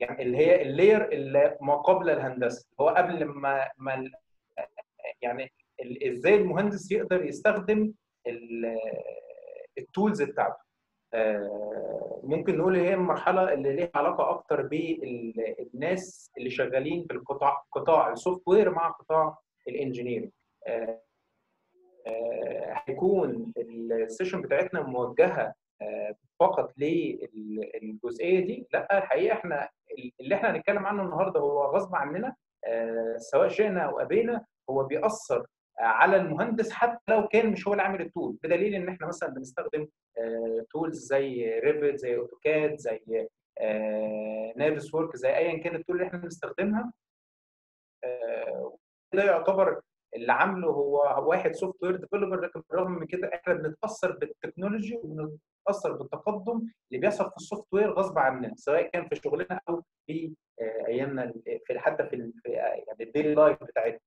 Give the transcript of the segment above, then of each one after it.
يعني اللي هي ال layer اللي ما قبل الهندسة هو قبل ما ما يعني إزاي المهندس يقدر يستخدم ال tools بتاعته. ممكن نقول هي المرحلة اللي ليها علاقة أكتر بالناس اللي شغالين في القطاع قطاع ال software مع قطاع ال engineering هيكون ال session بتاعتنا موجهة فقط للجزئية دي لا الحقيقة إحنا اللي إحنا هنتكلم عنه النهارده هو غصب عننا سواء شئنا أو أبينا هو بيأثر على المهندس حتى لو كان مش هو اللي عامل ال tool. بدليل إن إحنا مثلا بنستخدم tools زي Revit زي AutoCAD زي Navisworks زي ايا كان ال tool اللي إحنا بنستخدمها ده يعتبر اللي عامله هو واحد software developer لكن بالرغم من كده إحنا بنتأثر بال technology وبنتاثر بالتقدم اللي بيحصل في ال software غصب عننا سواء كان في شغلنا أو في أيامنا في حتى في يعني ال daily life بتاعتنا.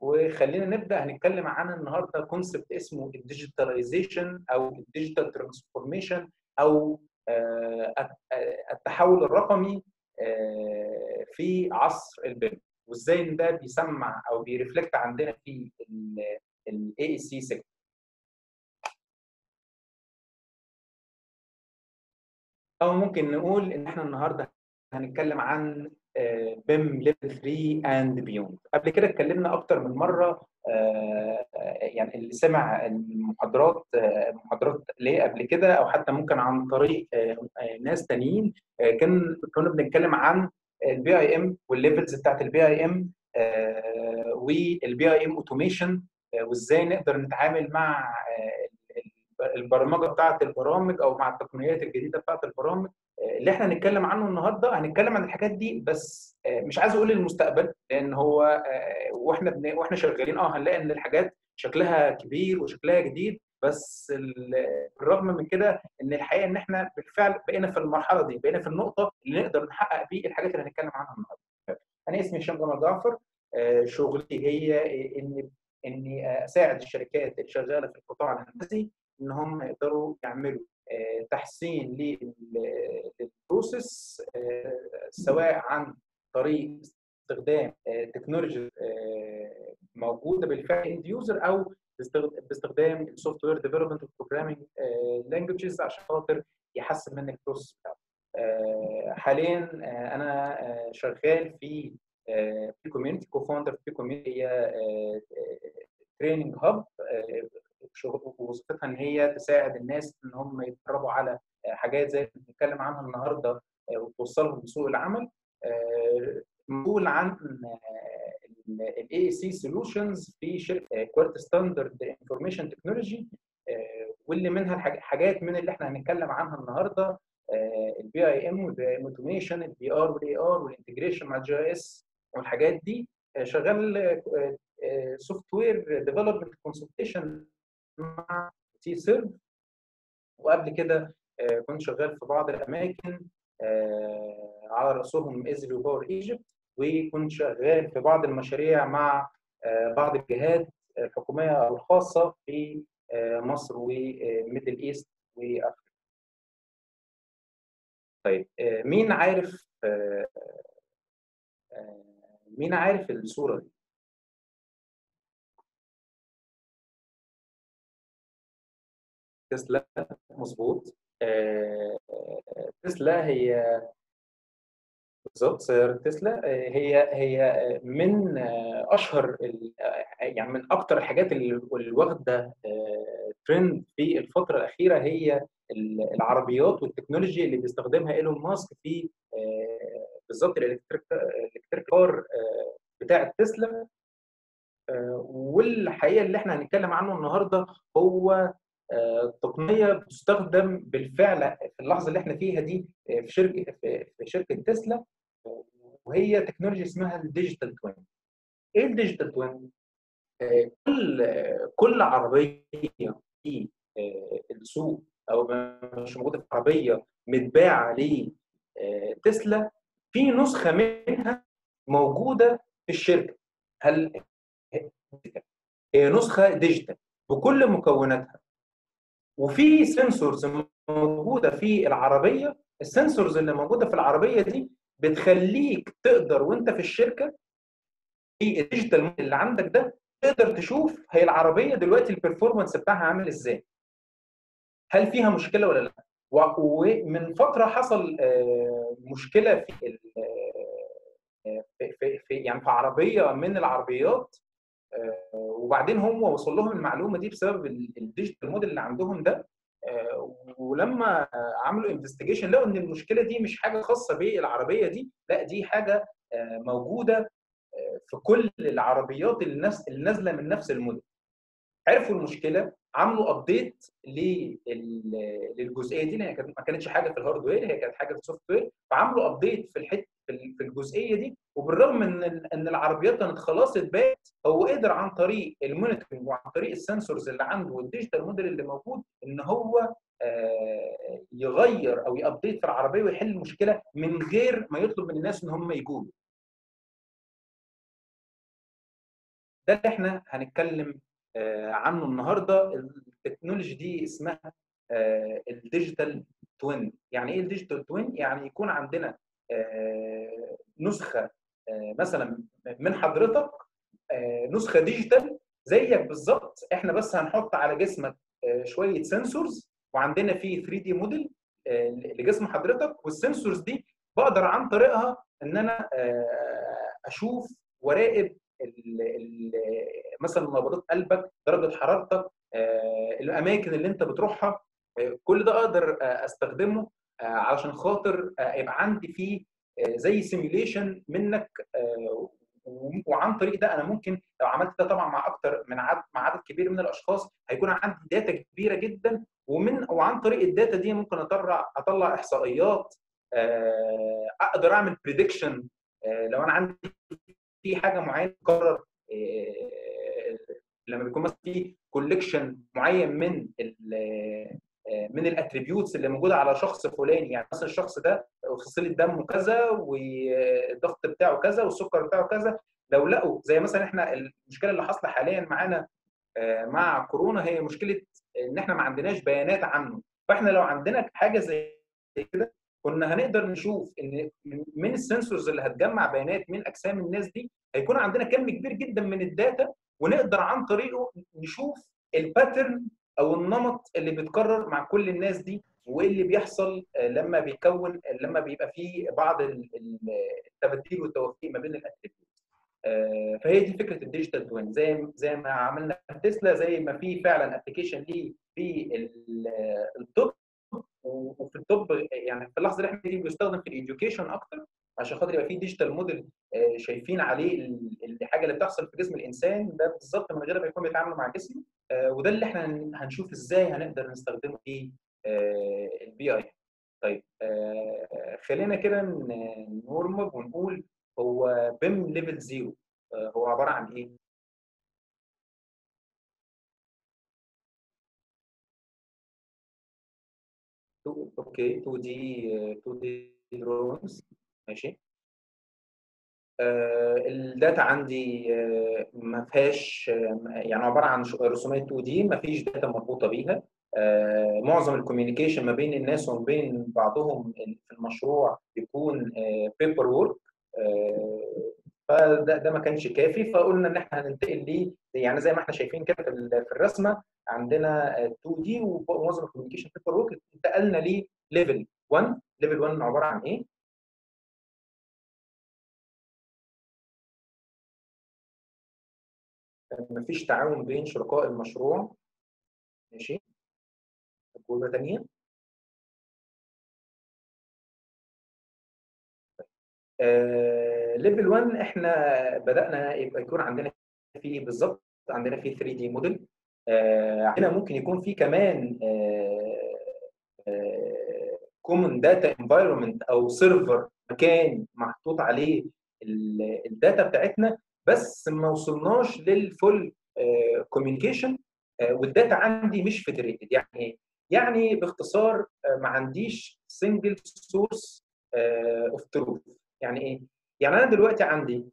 وخلينا نبدأ هنتكلم عن النهارده concept اسمه ال digitalization أو ال digital transformation أو التحول الرقمي في عصر ال BIM وإزاي إن ده بيسمع أو بي reflect عندنا في ال AEC sector أو ممكن نقول إن إحنا النهارده هنتكلم عن BIM level 3 and beyond قبل كده اتكلمنا أكتر من مرة يعني اللي سمع المحاضرات المحاضرات ليه قبل كده أو حتى ممكن عن طريق ناس تانيين كان كنا بنتكلم عن ال BIM وال levels بتاعت ال BIM وال BIM automation وإزاي نقدر نتعامل مع البرمجة بتاعت البرامج أو مع التقنيات الجديدة بتاعت البرامج اللي إحنا هنتكلم عنه النهارده هنتكلم عن الحاجات دي بس مش عايز أقول المستقبل لأن هو وإحنا بن... وإحنا شغالين آه هنلاقي إن الحاجات شكلها كبير وشكلها جديد بس بالرغم من كده إن الحقيقة إن إحنا بالفعل بقينا في المرحلة دي بقينا في النقطة اللي نقدر نحقق بيه الحاجات اللي هنتكلم عنها النهارده. أنا اسمي هشام جمال جعفر شغلي هي اني إني أساعد الشركات اللي شغالة في القطاع الهندسي إن هم يقدروا يعملوا تحسين لل process سواء عن طريق استخدام technology موجودة بالفعل end user أو باستخدام ال software development programming languages عشان خاطر يحسن من ال process بتاعته. حاليا أنا شغال في في community co-founder في community هي training hub وظيفتها إن هي تساعد الناس إن هم يتدربوا على حاجات زي اللي بنتكلم عنها النهارده وتوصلهم لسوق العمل. مسؤول عن ال AEC solutions في شركة Quality Standard Information Technology واللي منها الحاجات من اللي إحنا هنتكلم عنها النهارده ال BIM وال BIM automation ال VR وال AR وال integration مع ال GIS والحاجات دي. شغال software development consultation مع تي سيرف وقبل كده كنت شغال في بعض الأماكن على رأسهم Esri و Power Egypt وكنت شغال في بعض المشاريع مع بعض الجهات الحكومية أو الخاصة في مصر وميدل إيست وافريقيا. طيب مين عارف مين عارف الصورة دي؟ تسلا. مظبوط. تسلا هي بالظبط سيارة تسلا. هي هي من أشهر يعني من أكثر الحاجات اللي واخدة ترند في الفترة الأخيرة هي العربيات والتكنولوجيا اللي بيستخدمها إيلون ماسك في بالظبط الإلكتريك كار بتاع تسلا. والحقيقة اللي إحنا هنتكلم عنه النهارده هو تقنيه بتستخدم بالفعل في اللحظة اللي إحنا فيها دي في شركة في شركة تسلا وهي تكنولوجيا اسمها ال digital twin. إيه ال digital twin؟ كل كل عربية في السوق أو مش موجودة في عربية متباعة لتسلا في نسخة منها موجودة في الشركة. هل هي نسخة digital بكل مكوناتها وفي sensors موجودة في العربية. ال sensors اللي موجودة في العربية دي بتخليك تقدر وانت في الشركة في ال digital اللي عندك ده تقدر تشوف هي العربية دلوقتي ال performance بتاعها عامل إزاي. هل فيها مشكلة ولا لا؟ ومن فترة حصل مشكلة في في, في يعني في عربية من العربيات وبعدين هم وصل لهم المعلومة دي بسبب ال digital model اللي عندهم ده. ولما عملوا investigation لقوا إن المشكلة دي مش حاجة خاصة بالعربية دي لأ دي حاجة موجودة في كل العربيات اللي نازله من نفس الموديل عرفوا المشكلة عملوا update للجزئية دي لأن ما كانتش حاجة في ال hardware هي كانت حاجة في ال software فعملوا update في الحته في الجزئية دي وبالرغم من إن العربيات كانت خلاص اتباعت هو قدر عن طريق ال monitoring وعن طريق ال sensors اللي عنده وال digital model اللي موجود إن هو يغير أو ي update في العربية ويحل المشكلة من غير ما يطلب من الناس إن هم يجوا ده اللي إحنا هنتكلم عنه النهارده ال technology دي اسمها ال digital twin يعني إيه ال digital twin يعني يكون عندنا نسخة مثلا من حضرتك نسخة digital زيك بالظبط. إحنا بس هنحط على جسمك شوية sensors وعندنا في 3 دي موديل لجسم حضرتك. وال sensors دي بقدر عن طريقها إن أنا أشوف وراقب ال ال مثلا نبضات قلبك درجة حرارتك الأماكن اللي أنت بتروحها كل ده أقدر أستخدمه علشان خاطر يبقى عندي فيه زي simulation منك وعن طريق ده أنا ممكن لو عملت ده طبعا مع أكتر من عدد مع عدد كبير من الأشخاص هيكون عندي data كبيرة جدا ومن وعن طريق ال data دي ممكن أطلع أطلع إحصائيات أقدر أعمل prediction لو أنا عندي في حاجة معينة تقرر لما بيكون مثلا في collection معين من من ال attributes اللي موجودة على شخص فلاني يعني مثلا الشخص ده فصيلة دمه كذا والضغط بتاعه كذا والسكر بتاعه كذا لو لقوا زي مثلا إحنا المشكلة اللي حاصلة حاليا معانا مع كورونا هي مشكلة إن إحنا ما عندناش بيانات عنه. فإحنا لو عندنا حاجة زي كده كنا هنقدر نشوف إن من ال sensors اللي هتجمع بيانات من أجسام الناس دي هيكون عندنا كم كبير جدا من ال data ونقدر عن طريقه نشوف ال pattern أو النمط اللي بيتكرر مع كل الناس دي وايه اللي بيحصل لما بيكون لما بيبقى فيه بعض التبديل والتوفيق ما بين ال attribute فهي دي فكرة ال digital twin زي زي ما عملنا في تسلا زي ما في فعلا application ليه في الطب وفي الطب يعني في اللحظة اللي إحنا فيها بيستخدم في ال education أكتر عشان خاطر يبقى في digital model شايفين عليه الحاجة اللي بتحصل في جسم الإنسان ده بالظبط من غير ما يكون بيتعامل مع جسمه وده اللي إحنا هنشوف إزاي هنقدر نستخدمه في ال BIM طيب خلينا كده normal ونقول هو BIM level zero هو عبارة عن إيه؟ okay 2D 2D drawings ماشي ال data عندي ما فيهاش يعني عبارة عن رسومات 2D ما فيش data مربوطة بيها۔ آه معظم ال communication ما بين الناس وما بين بعضهم في المشروع يكون paper work فده ده ما كانش كافي فقلنا إن إحنا هننتقل ليه يعني زي ما إحنا شايفين كده في الرسمة عندنا 2D ومعظم ال communication paper work انتقلنا ليه level 1 level 1 عبارة عن إيه؟ مفيش تعاون بين شركاء المشروع. ماشي. تجربه ثانية level 1 إحنا بدأنا يبقى يكون عندنا فيه بالظبط؟ عندنا فيه 3 دي موديل عندنا ممكن يكون فيه كمان common data environment أو server مكان محطوط عليه ال data بتاعتنا بس ما وصلناش لل full communication وال data عندي مش federated يعني إيه؟ يعني باختصار ما عنديش single source of truth يعني إيه؟ يعني أنا دلوقتي عندي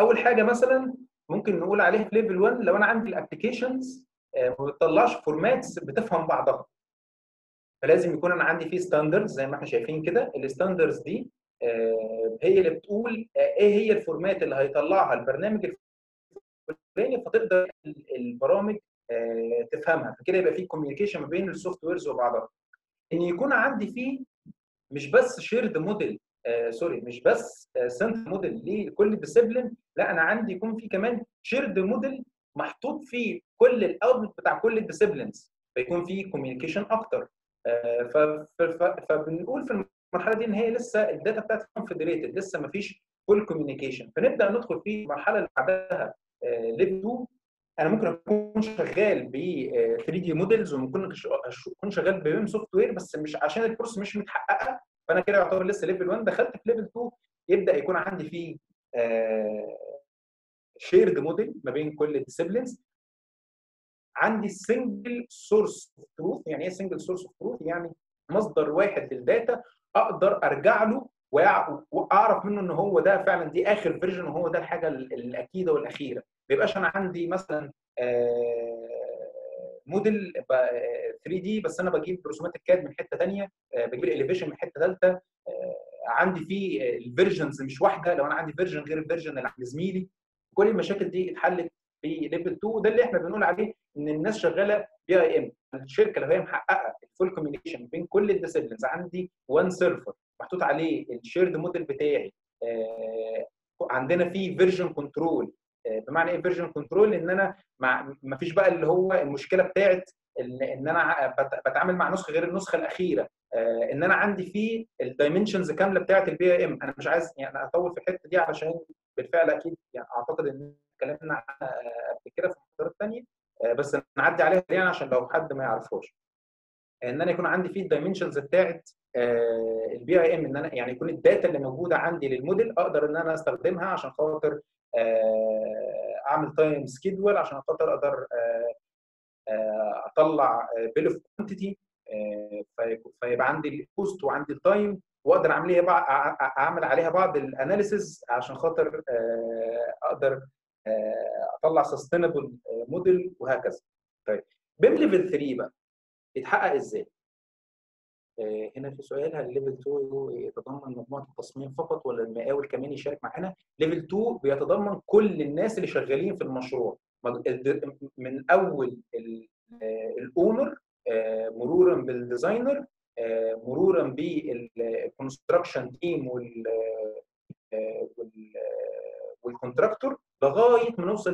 أول حاجة مثلا ممكن نقول عليها في level 1 لو أنا عندي ال applications ما بتطلعش formats بتفهم بعضها. فلازم يكون أنا عندي فيه standards زي ما إحنا شايفين كده. ال standards دي هي اللي بتقول إيه هي ال format اللي هيطلعها البرنامج الفلاني فتقدر البرامج تفهمها. فكده يبقى في communication ما بين ال softwares وبعضها. إن يكون عندي فيه مش بس shared model آه sorry مش بس sent model لكل discipline لا أنا عندي يكون في كمان shared model محطوط فيه كل ال output بتاع كل ال disciplines فيكون في communication أكتر. آه فبنقول في المرحلة دي إن هي لسه ال data بتاعتها confederated لسه ما فيش full communication فنبدأ ندخل في المرحلة اللي بعدها level 2 أنا ممكن أكون شغال ب 3D models وممكن أكون شغال BIM software بس مش عشان ال course مش متحققة. فأنا كده يعتبر لسه level 1 دخلت في level 2 يبدأ يكون عندي فيه shared model ما بين كل ال disciplines عندي single source of truth يعني إيه single source of truth يعني مصدر واحد لل data أقدر أرجع له وأعرف منه إن هو ده فعلا دي آخر version وهو ده الحاجة الأكيدة والأخيرة. ما يبقاش أنا عندي مثلا موديل 3 دي بس أنا بجيب رسومات ال CAD من حتة ثانية بجيب ال elevation من حتة ثالثه عندي فيه ال versions مش واحدة لو أنا عندي version غير ال version اللي عند زميلي. كل المشاكل دي اتحلت في level 2 وده اللي إحنا بنقول عليه إن الناس شغالة BIM الشركة لو هي محققة ال full communication بين كل ال disciplines عندي one server محطوط عليه ال shared model بتاعي عندنا فيه version control بمعنى إيه version control إن أنا ما فيش بقى اللي هو المشكلة بتاعت ان أنا بتعامل مع نسخة غير النسخة الأخيرة. إن أنا عندي فيه ال dimensions كاملة بتاعت ال BIM أنا مش عايز يعني أطول في الحتة دي علشان بالفعل أكيد يعني أعتقد إن اتكلمنا عنها قبل كده في محاضرات ثانية بس نعدي عليها يعني عشان لو حد ما يعرفهاش. إن أنا يكون عندي فيه ال dimensions بتاعت ال BIM إن أنا يعني يكون ال data اللي موجودة عندي للموديل أقدر إن أنا أستخدمها عشان خاطر أعمل time schedule عشان خاطر أقدر أطلع bill of quantity فيبقى عندي ال cost وعندي ال time وأقدر أعمل إيه أعمل عليها بعض ال analysis عشان خاطر أقدر أطلع sustainable model وهكذا طيب BIM level 3 بقى يتحقق إزاي؟ هنا في سؤال هل level 2 يتضمن مجموعة التصميم فقط ولا المقاول كمان يشارك معانا؟ level 2 بيتضمن كل الناس اللي شغالين في المشروع من أول ال owner مرورا بال designer مرورا بال construction team وال وال contractor لغاية ما نوصل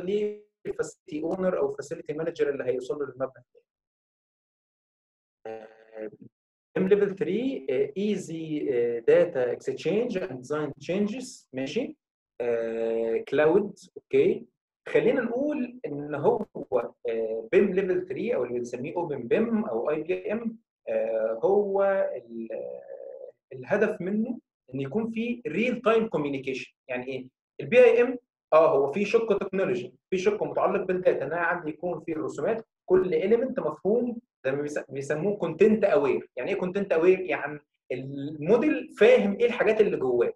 لل facility owner أو ال facility manager اللي هيوصل له المبنى ام level 3 easy data exchange and design changes ماشي. cloud okay خلينا نقول إن هو BIM level 3 أو اللي بنسميه open BIM أو iBIM هو الهدف منه إن يكون في real time communication يعني إيه؟ ال BIM آه هو في شق تكنولوجي في شق متعلق بال data. إن أنا عندي يكون في الرسومات كل element مفهوم زي ما بيسموه content aware يعني إيه content aware يعني الموديل فاهم إيه الحاجات اللي جواه.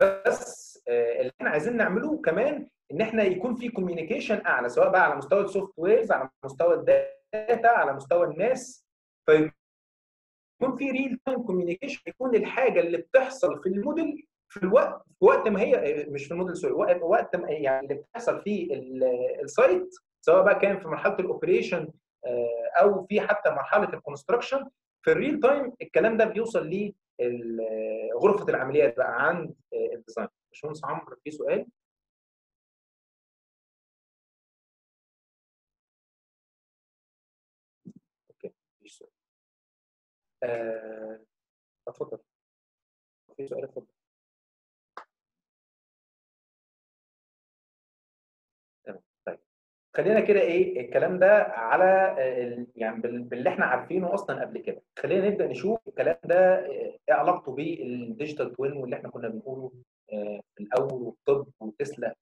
بس اللي إحنا عايزين نعمله كمان إن إحنا يكون في communication أعلى سواء بقى على مستوى ال softwares على مستوى ال data على مستوى الناس. فيكون في real time communication يكون الحاجة اللي بتحصل في الموديل في الوقت وقت ما هي مش في ال model sorry وقت ما يعني اللي بتحصل في ال site سواء بقى كان في مرحلة ال operation أو في حتى مرحلة ال construction في ال real time الكلام ده بيوصل ل غرفة العمليات بقى عند ال design باشمهندس عمرو في سؤال؟ okay مفيش سؤال. آه... اتفضل. في سؤال اتفضل. خلينا كده إيه الكلام ده على يعني باللي إحنا عارفينه أصلا قبل كده. خلينا نبدأ نشوف الكلام ده إيه علاقته بال digital twin واللي إحنا كنا بنقوله في الأول والطب وتسلا.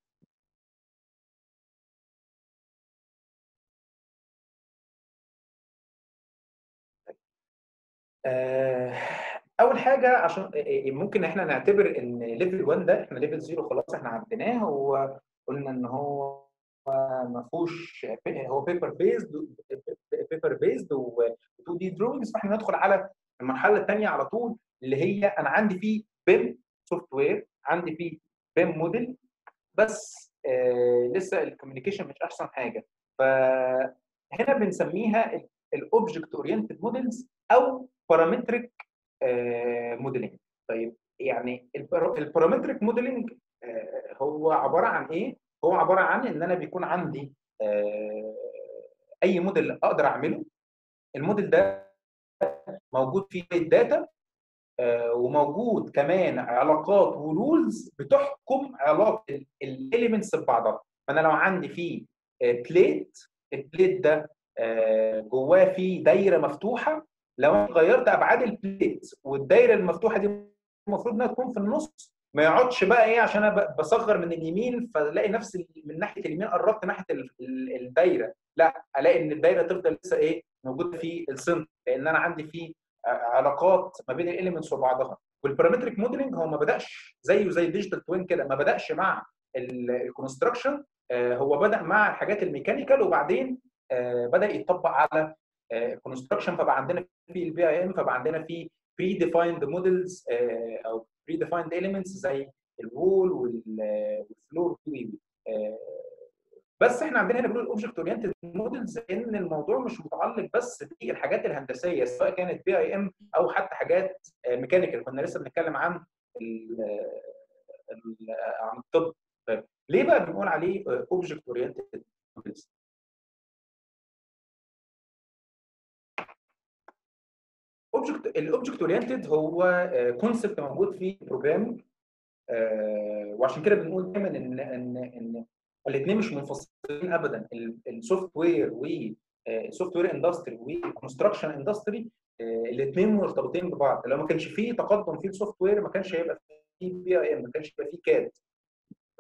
أول حاجة عشان ممكن إحنا نعتبر إن level 1 ده إحنا ليفل 0 خلاص إحنا عديناه وقلنا إن هو ما فيهوش هو paper based paper based و2 دي drawings فاحنا ندخل على المرحلة الثانية على طول اللي هي أنا عندي فيه BIM software عندي فيه BIM model بس آه لسه ال communication مش أحسن حاجة. فهنا بنسميها ال object oriented models أو parametric modeling طيب يعني ال parametric modeling آه هو عبارة عن إيه؟ هو عبارة عن إن أنا بيكون عندي آه أي موديل أقدر أعمله. الموديل ده موجود فيه ال data آه وموجود كمان علاقات و rules بتحكم علاقة ال elements ببعضها فأنا لو عندي فيه plate ال plate ده آه جواه فيه دايرة مفتوحة لو أنا غيرت أبعاد ال plate والدايرة المفتوحة دي المفروض إنها تكون في النص ما يقعدش بقى إيه عشان أنا بصغر من اليمين فلاقي نفسي من ناحية اليمين قربت ناحية الدايرة. لا ألاقي إن الدايرة تفضل لسه إيه موجودة في ال center لأن أنا عندي فيه علاقات ما بين ال elements وبعضها. وال parametric modeling هو ما بدأش زيه زي ال digital twin كده ما بدأش مع ال construction هو بدأ مع الحاجات ال mechanical وبعدين بدأ يتطبق على ال construction فبقى عندنا في ال BIM فبقى عندنا في predefined models أو defined elements زي ال wall وال floor بس إحنا عندنا هنا بنقول object oriented models إن الموضوع مش متعلق بس بالحاجات الهندسية سواء كانت BIM أو حتى حاجات mechanical كنا لسه بنتكلم عن عن الطب. طيب ليه بقى بنقول عليه object oriented models؟ object ال object oriented هو concept موجود في programming وعشان كده بنقول دايما ان ان إن الاثنين مش منفصلين ابدا. ال software وال software industry وال construction industry الاثنين مرتبطين ببعض. لو ما كانش فيه تقدم في ال software ما كانش هيبقى فيه BIM ما كانش هيبقى فيه CAD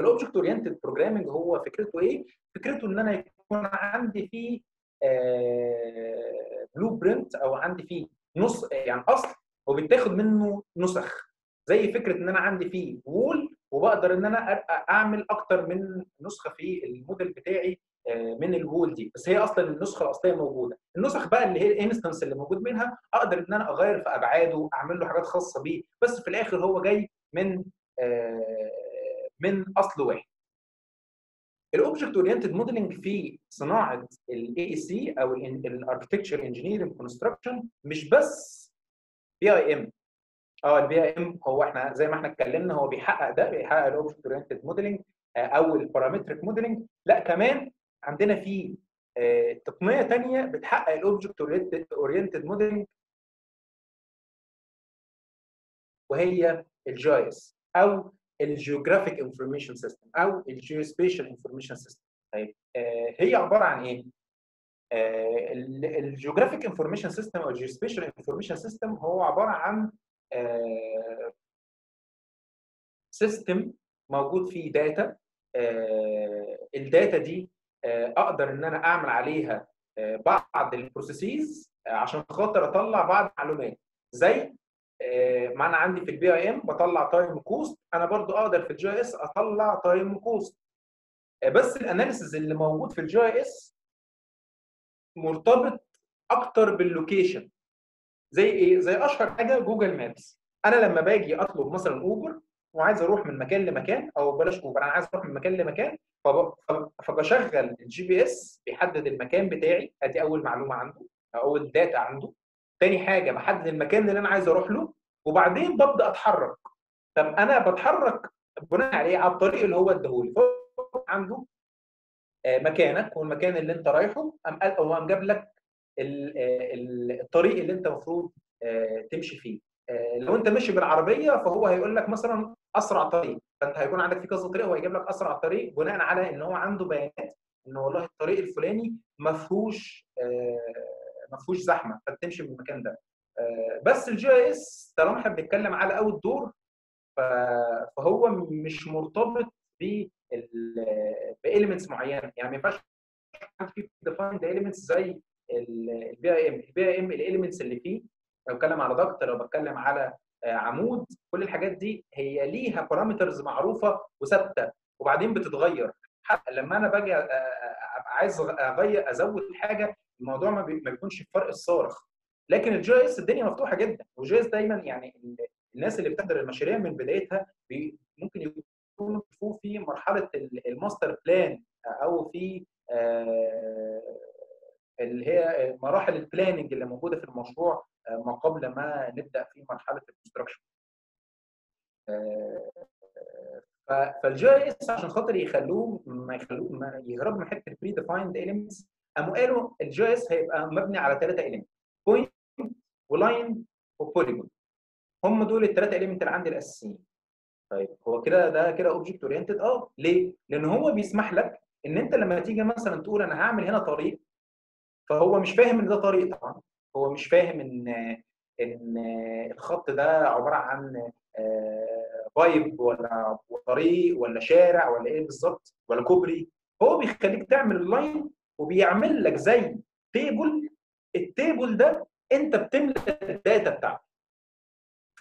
ال object oriented programming هو فكرته إيه؟ فكرته إن أنا يكون عندي فيه blueprint أو عندي فيه نص يعني أصل وبيتاخد منه نسخ. زي فكرة إن أنا عندي فيه wall وبقدر إن أنا أعمل أكتر من نسخة في الموديل بتاعي من ال wall دي. بس هي أصلا النسخة الأصلية موجودة. النسخ بقى اللي هي ال instance اللي موجود منها أقدر إن أنا أغير في أبعاده أعمل له حاجات خاصة بيه. بس في الآخر هو جاي من من أصل واحد. ال object oriented modeling في صناعة ال AEC أو ال architecture engineering construction مش بس BIM آه ال BIM هو إحنا زي ما إحنا اتكلمنا هو بيحقق ده بيحقق ال object oriented modeling أو ال parametric modeling لا كمان عندنا في تقنية ثانية بتحقق ال object oriented modeling وهي ال GIS أو الجيوغرافيك انفورميشن سيستم أو ال geospatial information system طيب آه هي عبارة عن إيه؟ آه ال geographic information system أو ال geospatial information system هو عبارة عن آه system موجود فيه data ال data دي أقدر إن أنا أعمل عليها بعض ال processes عشان خاطر أطلع بعض المعلومات. زي ما أنا عندي في ال BIM بطلع time cost أنا برضو أقدر في ال GIS أطلع time cost بس ال analysis اللي موجود في ال GIS مرتبط أكتر بال location زي إيه؟ زي أشهر حاجة Google Maps أنا لما باجي أطلب مثلا Uber وعايز أروح من مكان لمكان أو بلاش Uber أنا عايز أروح من مكان لمكان فبشغل ال GPS بيحدد المكان بتاعي. أدي أول معلومة عنده أو اول داتا عنده. تاني حاجة بحدد المكان اللي أنا عايز أروح له وبعدين ببدأ أتحرك. طب أنا بتحرك بناء عليه على الطريق اللي هو اداهولي. عنده مكانك والمكان اللي أنت رايحه قام قال هو قام جاب لك الطريق اللي أنت المفروض تمشي فيه. لو أنت ماشي بالعربية فهو هيقول لك مثلا أسرع طريق. فأنت هيكون عندك في كذا طريق وهيجيب لك أسرع طريق بناء على إن هو عنده بيانات إن والله الطريق الفلاني ما فيهوش ما فيهوش زحمة فتمشي من المكان ده. بس ال GIS طالما إحنا بنتكلم على أول دور فهو مش مرتبط ب ب elements معينة. يعني ما ينفعش في defined elements زي ال BIM ال BIM ال elements اللي فيه لو بتكلم على ضغط لو بتكلم على عمود كل الحاجات دي هي ليها parameters معروفة وثابتة وبعدين بتتغير. حتى لما أنا باجي أبقى عايز أغير أزود حاجة الموضوع ما بيكونش فرق الصارخ. لكن ال GIS الدنيا مفتوحة جدا. وال GIS دايما يعني الناس اللي بتقدر المشاريع من بدايتها ممكن يكونوا في مرحلة ال master plan أو في اللي هي مراحل ال planning اللي موجودة في المشروع ما قبل ما نبدأ في مرحلة ال construction فال GIS عشان خاطر يخلوه ما يخلوه ما يهربوا من حتة ال predefined elements قاموا قالوا ال GIS هيبقى مبني على ثلاثة element. point و line و polygon هم دول الثلاثه element اللي عندي الأساسيين. طيب هو كده ده كده object oriented آه ليه؟ لأن هو بيسمح لك إن أنت لما تيجي مثلا تقول أنا هعمل هنا طريق فهو مش فاهم إن ده طريق طبعا. هو مش فاهم إن إن الخط ده عبارة عن pipe ولا طريق ولا شارع ولا إيه بالظبط ولا كوبري. هو بيخليك تعمل ال line وبيعمل لك زي table ال table ده انت بتملى ال data بتاعته.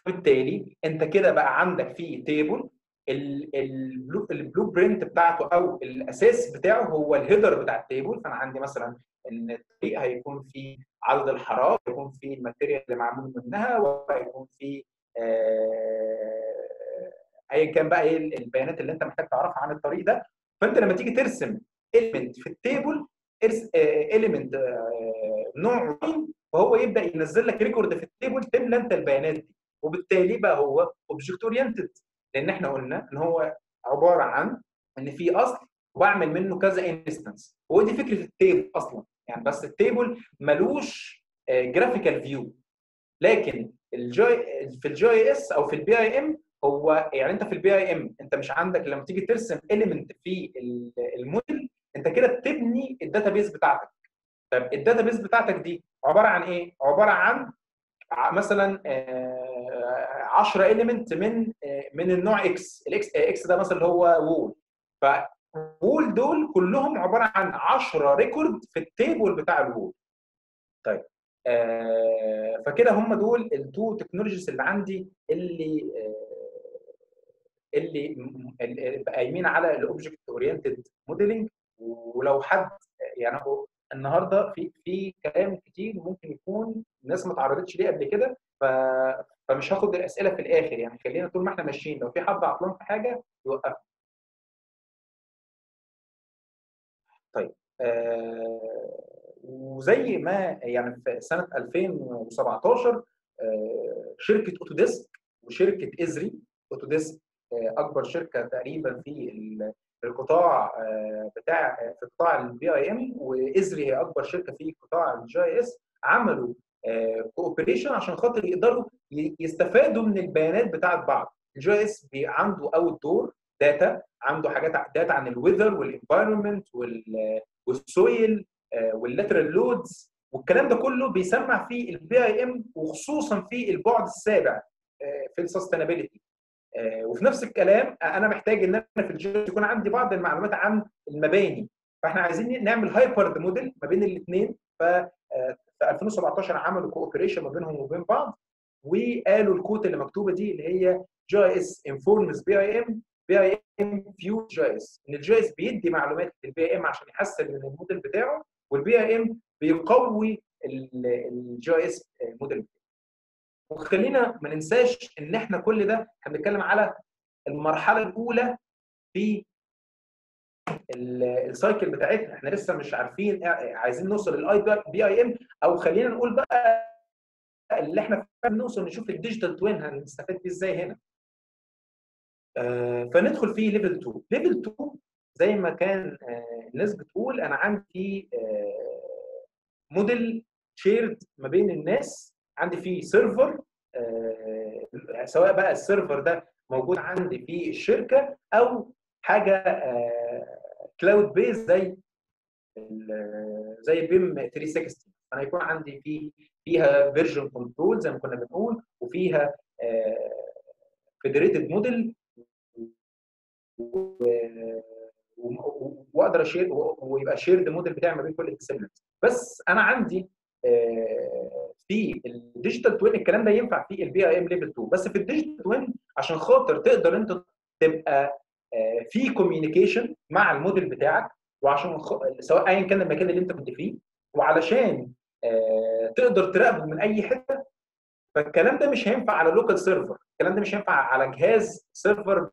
بالتالي انت كده بقى عندك فيه table ال blueprint بتاعته أو الأساس بتاعه هو ال header بتاع ال table فأنا عندي مثلا إن الطريق هيكون فيه عدد الحرارة هيكون فيه ال material اللي معمول منها وهيكون فيه ايا كان بقى إيه البيانات اللي أنت محتاج تعرفها عن الطريق ده. فأنت لما تيجي ترسم element في ال table element نوع فهو يبدأ ينزل لك record في ال table تملى أنت البيانات دي. وبالتالي بقى هو object oriented لأن إحنا قلنا إن هو عبارة عن إن في أصل وبعمل منه كذا instance ودي فكرة ال table أصلا. يعني بس ال table ملوش graphical view لكن ال G في ال GIS أو في ال BIM هو يعني أنت في ال BIM أنت مش عندك لما تيجي ترسم element في الموديل انت كده بتبني ال database بتاعتك. طب ال database بتاعتك دي عبارة عن إيه؟ عبارة عن مثلا 10 element من من النوع إكس الاكس إكس ده مثلا اللي هو wall ف wall دول كلهم عبارة عن 10 record في ال table بتاع ال wall طيب آه فكده هم دول ال two technologies اللي عندي اللي آه اللي قايمين على ال object oriented modeling ولو حد يعني النهارده في في كلام كتير ممكن يكون الناس ما اتعرضتش ليه قبل كده ف فمش هاخد الأسئلة في الآخر يعني خلينا طول ما إحنا ماشيين لو في حد عطلان في حاجة يوقف طيب آه وزي ما يعني في سنة 2017 آه شركة Autodesk وشركة Esri Autodesk آه أكبر شركة تقريبا في القطاع بتاع في قطاع ال BIM و Esri هي أكبر شركة في قطاع ال GIS عملوا cooperation عشان خاطر يقدروا يستفادوا من البيانات بتاعت بعض. ال GIS عنده outdoor data عنده حاجات data عن الويذر والانفايرمنت والسويل واللاترال لودز والكلام ده كله بيسمع في ال BIM وخصوصا في البعد السابع في ال sustainability وفي نفس الكلام أنا محتاج إن أنا في ال G يكون عندي بعض المعلومات عن المباني. فإحنا عايزين نعمل hybrid model ما بين الاثنين ف في 2017 عملوا cooperation ما بينهم وبين بعض وقالوا ال quote اللي مكتوبة دي اللي هي جي اس انفورمز بي اي ام بي اي ام فيو جي اس إن ال GIS بيدي معلومات لل BIM عشان يحسن من الموديل بتاعه وال BIM بيقوي ال GIS model وخلينا ما ننساش إن إحنا كل ده إحنا بنتكلم على المرحلة الأولى في ال cycle بتاعتنا. إحنا لسه مش عارفين عايزين نوصل لل AI BIM أو خلينا نقول بقى اللي إحنا نوصل نشوف ال digital twin هنستفاد بيه إزاي هنا. آه فندخل في level 2 level 2 زي ما كان آه الناس بتقول أنا عندي آه model shared ما بين الناس عندي فيه server سواء بقى ال server ده موجود عندي في الشركة أو حاجة cloud based زي زي BIM 360 أنا يكون عندي في فيها version control زي ما كنا بنقول وفيها federated model وأقدر أ share ويبقى shared model بتاعي ما بين كل ال disciplines بس أنا عندي في ال digital twin الكلام ده ينفع في ال BIM level 2 بس في ال digital twin عشان خاطر تقدر انت تبقى في communication مع الموديل بتاعك وعشان سواء ايا كان المكان اللي انت كنت فيه وعلشان تقدر تراقبه من أي حتة. فالكلام ده مش هينفع على local server الكلام ده مش هينفع على جهاز server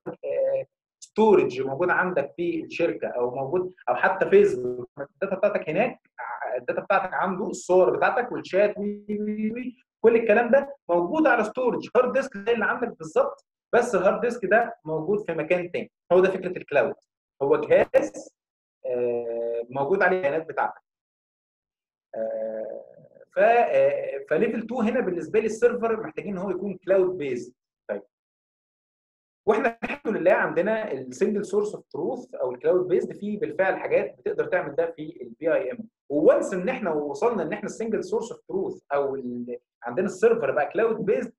storage موجود عندك في الشركة أو موجود أو حتى Facebook ال data بتاعتك هناك ال data بتاعتك عنده الصور بتاعتك والشات كل الكلام ده موجود على storage hard disk زي اللي عندك بالظبط بس ال hard disk ده موجود في مكان تاني. هو ده فكرة ال cloud هو جهاز موجود عليه البيانات بتاعتك. ف ف level 2 هنا بالنسبة لي ال server محتاجين إن هو يكون cloud based وإحنا الحمد لله عندنا ال single source of truth أو ال cloud based فيه بالفعل حاجات بتقدر تعمل ده في ال BIM و once ان إحنا وصلنا ان إحنا ال single source of truth أو عندنا ال server بقى cloud based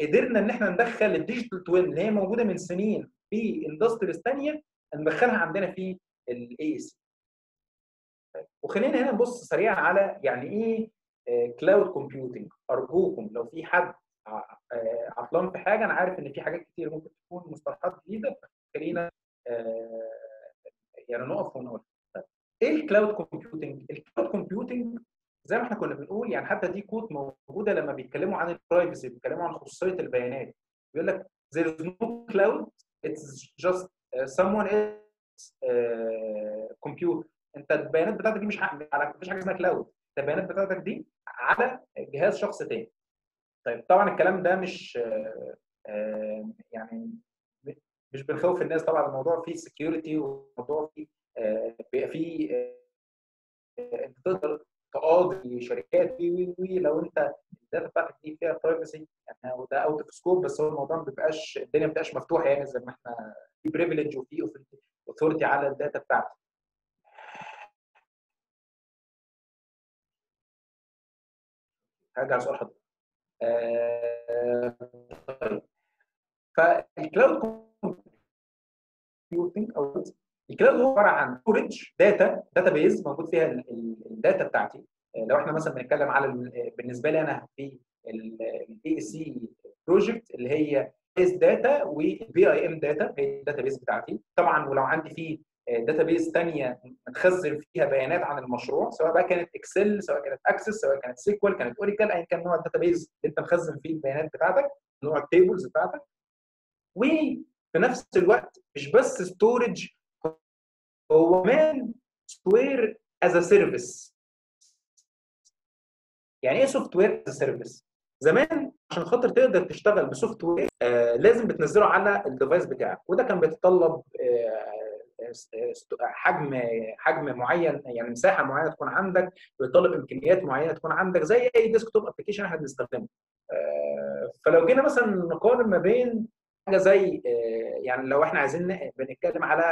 قدرنا ان إحنا ندخل ال digital twin اللي هي موجودة من سنين في industries ثانية ندخلها عندنا في ال AEC وخلينا هنا نبص سريعا على يعني إيه cloud computing أرجوكم لو في حد عطلان في حاجة. أنا عارف إن في حاجات كتير ممكن تكون مصطلحات جديدة خلينا يعني نقف ونقول. إيه ال cloud computing؟ ال cloud computing زي ما إحنا كنا بنقول يعني حتى دي quote موجودة لما بيتكلموا عن ال privacy بيتكلموا عن خصوصية البيانات. بيقول لك there is no cloud it's just someone else computer. أنت البيانات بتاعتك دي مش على مفيش حاجة اسمها cloud البيانات بتاعتك دي على جهاز شخص تاني. طيب طبعا الكلام ده مش يعني مش بنخوف الناس طبعا الموضوع فيه security والموضوع فيه بيبقى فيه انت تقدر تقاضي شركات وي وي لو أنت ال data بتاعتك دي فيها privacy يعني وده out of scope بس هو الموضوع ما بيبقاش الدنيا ما بتبقاش مفتوحة يعني زي ما إحنا في privilege وفي authority على ال data بتاعتك. هرجع لسؤال حضرتك. فال cloud computing أو ال cloud هو عبارة عن storage data database موجود فيها ال data بتاعتي. لو إحنا مثلا بنتكلم على بالنسبة لي أنا في ال AEC project اللي هي base data وال BIM data هي ال database بتاعتي. طبعا ولو عندي في database ثانية متخزن فيها بيانات عن المشروع سواء بقى كانت Excel سواء كانت Access سواء كانت SQL كانت Oracle ايا كان نوع ال database اللي أنت مخزن فيه البيانات بتاعتك نوع ال tables بتاعتك. وفي نفس الوقت مش بس storage هو كمان soft as service يعني إيه software as service زمان عشان خاطر تقدر تشتغل ب software آه لازم بتنزله على ال device بتاعك وده كان بيتطلب آه حجم حجم معين يعني مساحة معينة تكون عندك بيطلب إمكانيات معينة تكون عندك زي أي desktop application إحنا بنستخدمه. فلو جينا مثلا نقارن ما بين حاجة زي يعني لو إحنا عايزين بنتكلم على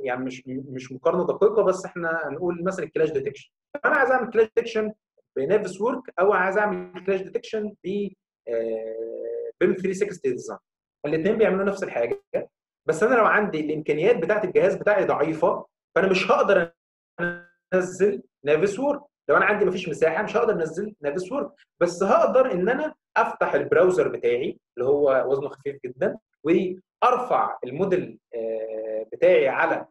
يعني مش مش مقارنة دقيقة بس إحنا نقول مثلا ال clash detection أنا عايز أعمل clash detection ب Navisworks أو عايز أعمل clash detection ب BIM 360 Design الاثنين بيعملوا نفس الحاجة. بس أنا لو عندي الإمكانيات بتاعت الجهاز بتاعي ضعيفة فأنا مش هقدر أنزل Navisworks لو أنا عندي مفيش مساحة مش هقدر أنزل Navisworks بس هقدر إن أنا أفتح ال browser بتاعي اللي هو وزنه خفيف جدا وأرفع الموديل بتاعي على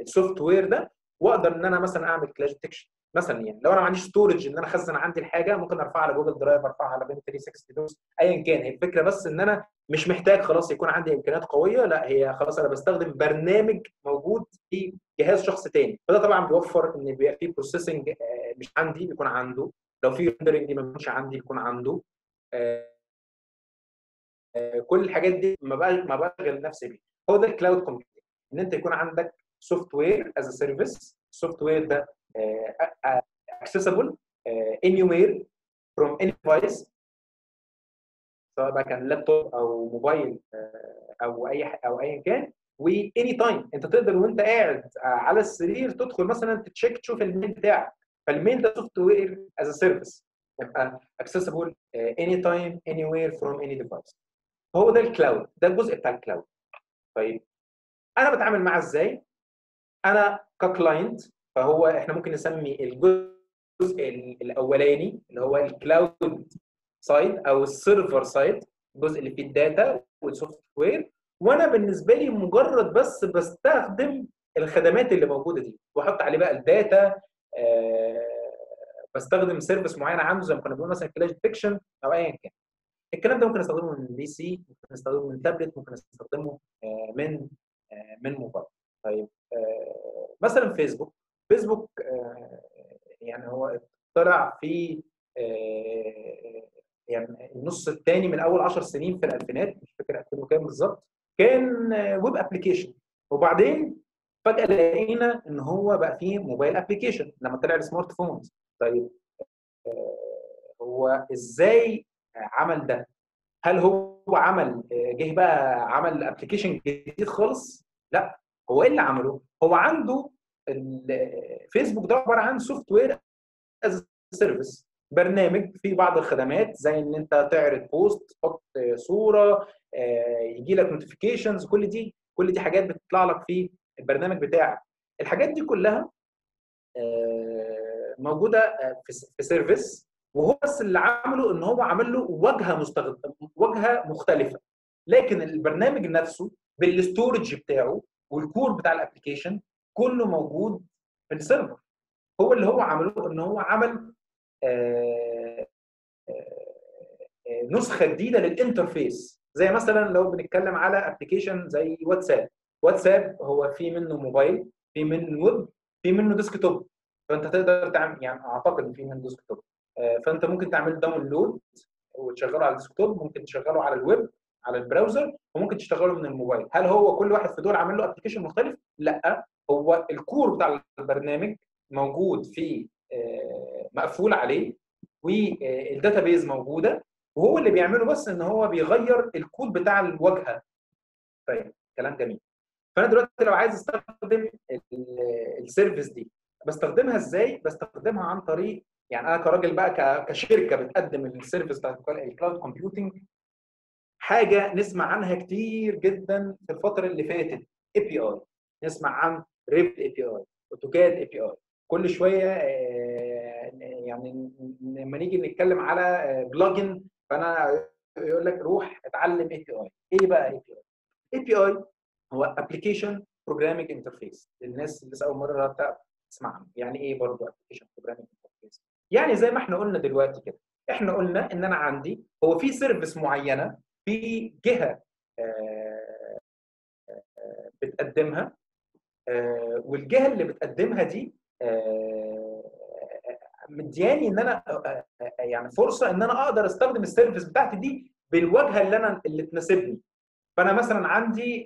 ال software ده وأقدر إن أنا مثلا أعمل clash detection مثلا يعني لو أنا ما عنديش storage إن أنا أخزن عندي الحاجة ممكن أرفعها على Google Drive أرفعها على BIM 360 Docs ايا كان. هي الفكرة بس إن أنا مش محتاج خلاص يكون عندي إمكانيات قوية لا هي خلاص أنا بستخدم برنامج موجود في جهاز شخص تاني. فده طبعا بيوفر إن بيبقى في processing مش عندي بيكون عنده. لو في rendering ما بيكونش عندي بيكون عنده. كل الحاجات دي ما بقى ما بشغل نفسي بيه هو ده ال cloud computing إن أنت يكون عندك software as service ال software ده accessible anywhere from any device. سواء بقى كان لابتوب أو موبايل أو أي أو ايا كان و any time أنت تقدر وأنت قاعد على السرير تدخل مثلا ت check تشوف ال mail بتاعك. فال mail ده software as service يبقى accessible any time anywhere from any device هو ده ال cloud ده الجزء بتاع الكلاود طيب أنا بتعامل معاه إزاي؟ أنا ك client فهو إحنا ممكن نسمي الجزء الأولاني اللي هو ال cloud side أو ال server side الجزء اللي فيه ال data وال software وأنا بالنسبة لي مجرد بس بستخدم الخدمات اللي موجودة دي وأحط عليه بقى ال data آه بستخدم service معين عنده زي ما كنا بنقول مثلا clash detection أو ايا كان. الكلام ده ممكن أستخدمه من PC ممكن أستخدمه من تابلت ممكن أستخدمه آه من آه من موبايل طيب آه مثلا Facebook Facebook يعني هو طلع في يعني النص الثاني من أول 10 سنين في الألفينات مش فاكر 2000 وكام بالظبط كان web application وبعدين فجأة لقينا إن هو بقى فيه mobile application لما طلع ال smart phones طيب هو إزاي عمل ده؟ هل هو عمل جه بقى عمل application جديد خالص؟ لا هو إيه اللي عمله؟ هو عنده الفيسبوك ده عبارة عن software as service برنامج فيه بعض الخدمات زي إن أنت تعرض post تحط صورة يجي لك notifications كل دي كل دي حاجات بتطلع لك في البرنامج بتاعك. الحاجات دي كلها موجودة في service وهو بس اللي عمله إن هو عمل له واجهة مستخدم واجهة مختلفة. لكن البرنامج نفسه بال storage بتاعه وال core بتاع ال application كله موجود في ال server. هو اللي هو عمله إن هو عمل آآ آآ نسخة جديدة لل interface. زي مثلا لو بنتكلم على application زي WhatsApp. WhatsApp هو في منه موبايل في منه ويب في منه desktop. فأنت تقدر تعمل يعني أعتقد إن في منه desktop. فأنت ممكن تعمل download وتشغله على ال desktop ممكن تشغله على الويب. على ال browser وممكن تشتغله من الموبايل. هل هو كل واحد في دول عامل له application مختلف؟ لا. هو ال core بتاع البرنامج موجود في مقفول عليه وال database موجودة وهو اللي بيعمله بس إن هو بيغير الكود بتاع الواجهة. طيب كلام جميل. فأنا دلوقتي لو عايز أستخدم ال service دي بستخدمها إزاي؟ بستخدمها عن طريق يعني أنا كراجل بقى كشركة بتقدم ال service بتاعت ال cloud computing حاجة نسمع عنها كتير جدا في الفترة اللي فاتت. اي بي اي نسمع عن ريفت اي بي اي أوتوكاد اي بي اي كل شوية يعني لما نيجي نتكلم على plugin فأنا يقول لك روح اتعلم اي بي اي إيه بقى اي بي اي API هو application programming interface للناس اللي لسه أول مرة تسمع عنه. يعني إيه برضه application programming interface يعني زي ما إحنا قلنا دلوقتي كده. إحنا قلنا إن أنا عندي هو في service معينة في جهة بتقدمها والجهة اللي بتقدمها دي مدياني إن أنا يعني فرصة إن أنا أقدر أستخدم ال service بتاعتي دي بالواجهة اللي أنا اللي تناسبني. فأنا مثلا عندي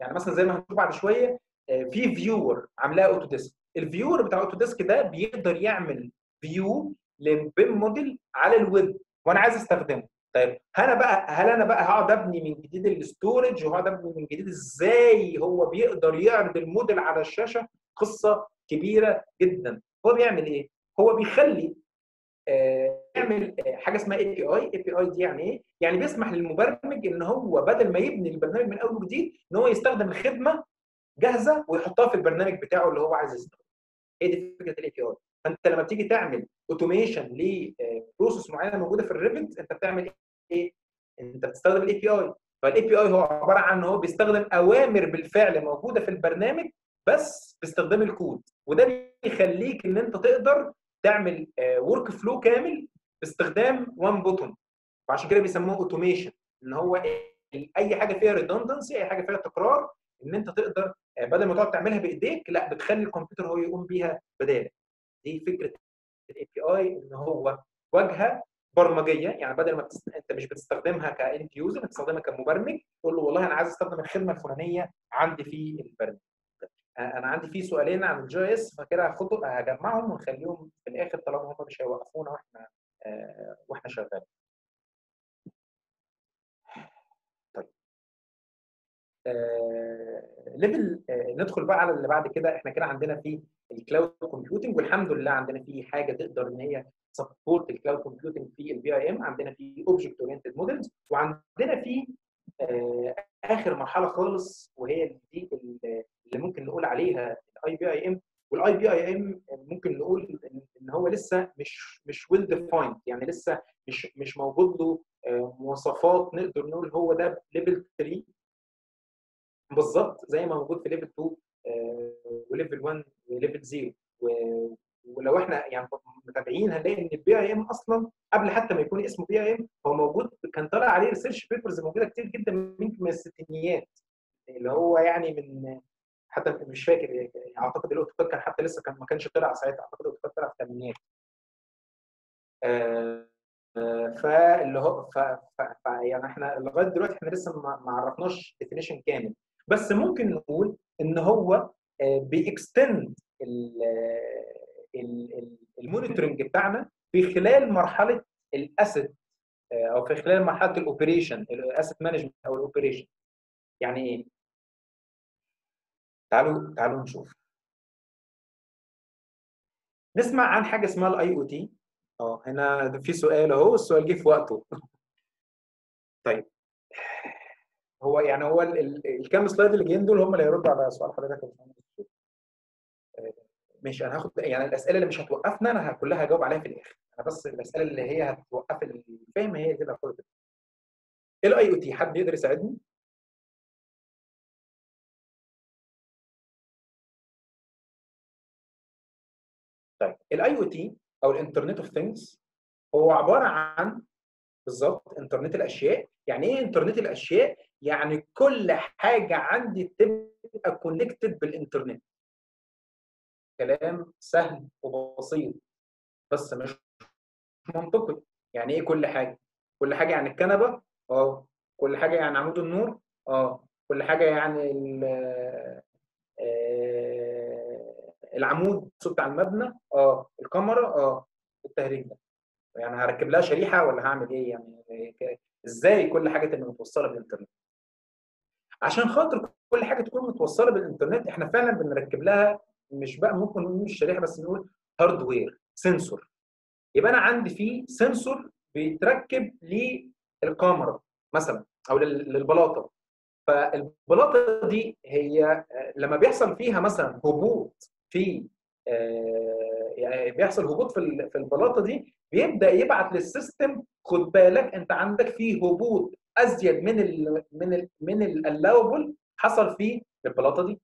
يعني مثلا زي ما هنشوف بعد شوية في viewer عاملاه Autodesk ال viewer بتاع Autodesk ده بيقدر يعمل view ل BIM model على الويب وأنا عايز أستخدمه. طيب أنا بقى هل أنا بقى هقعد أبني من جديد ال storage وهقعد أبني من جديد إزاي هو بيقدر يعرض الموديل على الشاشة؟ قصة كبيرة جدا. هو بيعمل إيه؟ هو بيخلي آه يعمل آه حاجة اسمها اي بي اي اي بي اي دي يعني إيه؟ يعني بيسمح للمبرمج إن هو بدل ما يبني البرنامج من أول وجديد إن هو يستخدم الخدمه جاهزة ويحطها في البرنامج بتاعه اللي هو عايز يستخدمه. هي دي فكرة ال API فأنت لما بتيجي تعمل automation ل process معينة موجودة في ال Revit أنت بتعمل إيه؟ أنت بتستخدم ال API فال API هو عبارة عن إن هو بيستخدم أوامر بالفعل موجودة في البرنامج بس باستخدام الكود. وده بيخليك إن أنت تقدر تعمل workflow كامل باستخدام one button وعشان كده بيسموه automation إن هو أي حاجة فيها redundancy أي حاجة فيها تكرار إن أنت تقدر بدل ما تقعد تعملها بإيديك لأ بتخلي الكمبيوتر هو يقوم بيها بدالك. دي فكرة ال API إن هو واجهه برمجيه يعني بدل ما بتست... أنت مش بتستخدمها ك end user بتستخدمها كمبرمج. تقول له والله أنا عايز أستخدم الخدمة الفلانية عندي في البرنامج. أنا عندي في سؤالين عن ال GIS فكده هاخدهم هجمعهم ونخليهم في الآخر طالما هم مش هيوقفونا وإحنا آه وإحنا شغالين. طيب. آه level آه ندخل بقى على اللي بعد كده. إحنا كده عندنا في ال cloud computing والحمد لله عندنا في حاجة تقدر إن هي support ال cloud computing في ال BIM عندنا في object oriented models وعندنا في آه آخر مرحلة خالص وهي دي اللي ممكن نقول عليها الاي بي اي ام والاي بي اي ام ممكن نقول إن هو لسه مش مش well defined يعني لسه مش مش موجود له مواصفات نقدر نقول هو ده level 3 بالظبط زي ما موجود في level 2 و level 1 و level 0 ولو إحنا يعني متابعين هنلاقي إن ال BIM أصلا قبل حتى ما يكون اسمه BIM هو موجود كان طالع عليه research papers موجودة كتير جدا من الستينيات. اللي هو يعني من حتى مش فاكر يعني أعتقد ال AutoCAD كان حتى لسه كان ما كانش طلع ساعتها أعتقد ال AutoCAD طلع في الثمانينات. فاللي هو ف... يعني إحنا لغاية دلوقتي إحنا لسه ما, ما عرفناش definition كامل. بس ممكن نقول إن هو بي extend ال monitoring بتاعنا في خلال مرحلة ال asset أو في خلال مرحلة ال operation ال asset management أو ال operation. يعني إيه؟ تعالوا تعالوا نشوف. نسمع عن حاجة اسمها ال IoT آه هنا في سؤال أهو السؤال جه في وقته. طيب. هو يعني هو الكام slide اللي جايين دول هم اللي هيردوا على سؤال حضرتك ماشي أنا هاخد يعني الأسئلة اللي مش هتوقفنا أنا كلها هجاوب عليها في الآخر. أنا بس الأسئلة اللي هي هتوقف الفهم هي دي اللي هاخدها ال IoT حد يقدر يساعدني؟ طيب ال IoT أو ال Internet of Things هو عبارة عن بالظبط انترنت الأشياء. يعني إيه انترنت الأشياء؟ يعني كل حاجة عندي تبقى connected بالإنترنت. كلام سهل وبسيط بس مش منطقي. يعني إيه كل حاجة؟ كل حاجة يعني الكنبة آه. كل حاجة يعني عمود النور آه. كل حاجة يعني العمود بتاع المبنى آه. الكاميرا آه. التهريج ده. يعني هركب لها شريحة ولا هعمل إيه؟ يعني إزاي كل حاجة تبقى متوصلة بالإنترنت؟ عشان خاطر كل حاجة تكون متوصلة بالإنترنت إحنا فعلا بنركب لها مش بقى ممكن مش شريحة بس نقول hardware sensor يبقى أنا عندي فيه sensor بيتركب للكاميرا مثلا أو للبلاطة. فالبلاطة دي هي لما بيحصل فيها مثلا هبوط في يعني بيحصل هبوط في في البلاطة دي بيبدأ يبعت لل system خد بالك أنت عندك فيه هبوط أزيد من ال من ال من ال allowable حصل في البلاطة دي.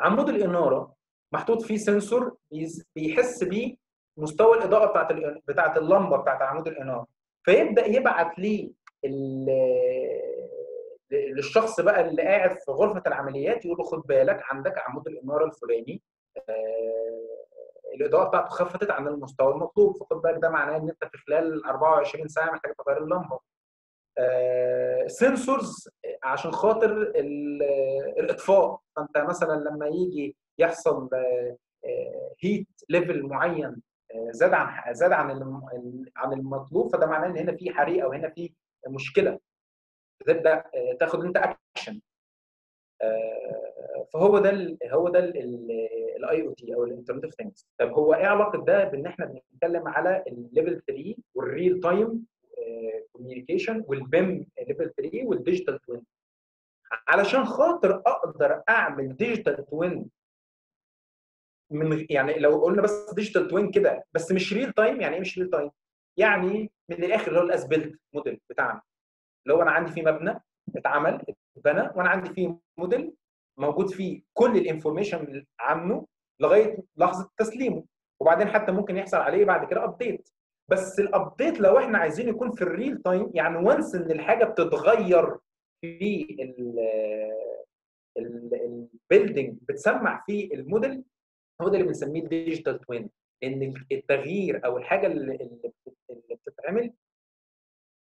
عمود الإنارة محطوط فيه سنسور بيحس بيه مستوى الإضاءة بتاعت بتاعت اللمبة بتاعت عمود الإنارة. فيبدأ يبعت ليه للشخص بقى اللي قاعد في غرفة العمليات يقول له خد بالك عندك عمود الإنارة الفلاني آه الإضاءة بتاعته خفتت عن المستوى المطلوب فخد بالك ده معناه إن أنت في خلال 24 ساعة محتاج تغير اللمبة. sensors عشان خاطر الإطفاء. فأنت مثلا لما يجي يحصل آه heat level معين زاد عن زاد عن عن المطلوب فده معناه إن هنا في حريقه وهنا في مشكلة. تبدا تاخد أنت اكشن فهو ده هو ده ال IoT أو ال internet of things طب هو إيه علاقة ده بإن إحنا بنتكلم على ال level 3 وال real time communication وال BIM level 3 وال digital twin علشان خاطر أقدر أعمل digital twin من يعني لو قلنا بس digital twin كده بس مش real time يعني إيه مش real time؟ يعني من الآخر اللي هو ال as-built model بتاعنا. اللي هو أنا عندي فيه مبنى اتعمل اتبنى وأنا عندي فيه موديل موجود فيه كل ال information عنه لغاية لحظة تسليمه. وبعدين حتى ممكن يحصل عليه بعد كده update بس ال update لو إحنا عايزين يكون في ال real time يعني once إن الحاجة بتتغير في ال building بتسمع في الموديل هو ده اللي بنسميه ال digital twin إن التغيير أو الحاجة اللي, اللي بتتعمل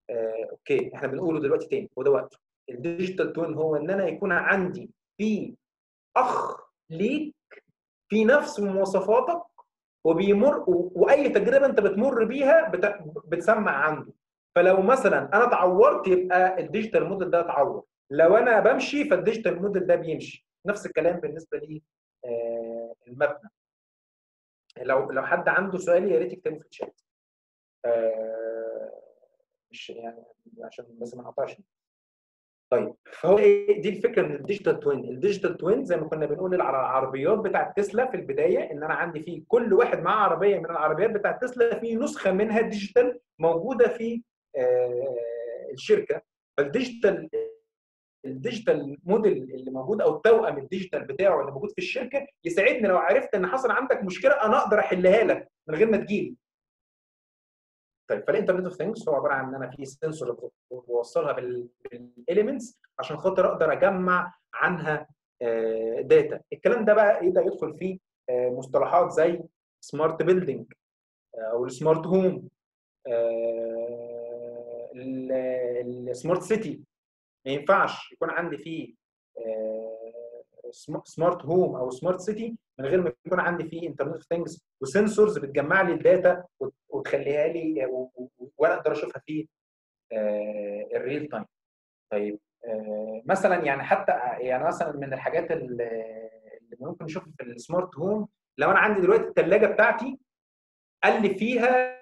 آه، okay إحنا بنقوله دلوقتي تاني هو ده وقته ال digital twin هو إن أنا يكون عندي في أخ ليك في نفس مواصفاتك وبيمر وأي تجربة أنت بتمر بيها بت... بتسمع عنده. فلو مثلا أنا اتعورت يبقى ال digital model ده اتعور. لو أنا بمشي فال digital model ده بيمشي. نفس الكلام بالنسبة لي آه المبنى. لو لو حد عنده سؤال يا ريت يكتبه في الشات. آه مش يعني عشان بس ما نقطعش. طيب فهو دي الفكرة من ال digital twin ال digital twin زي ما كنا بنقول العربيات بتاعت تسلا في البداية إن أنا عندي فيه كل واحد معاه عربية من العربيات بتاعت تسلا في نسخة منها digital موجودة في الشركة فال digital ال digital model اللي موجود أو التوأم ال digital بتاعه اللي موجود في الشركة يساعدني لو عرفت إن حصل عندك مشكلة أنا أقدر أحلها لك من غير ما تجيلي. طيب فال internet of things هو عبارة عن إن أنا في sensor بوصلها بال elements عشان خاطر أقدر أجمع عنها data الكلام ده بقى يبدا يدخل فيه مصطلحات زي smart building أو ال smart home ال smart city ما ينفعش يكون عندي فيه smart home أو smart city من غير ما يكون عندي فيه internet of things و sensors بتجمع لي ال data وتخليها لي وأنا أقدر أشوفها في ال real time طيب مثلا يعني حتى يعني مثلا من الحاجات اللي ممكن نشوفها في ال smart home لو أنا عندي دلوقتي الثلاجه بتاعتي قل لي فيها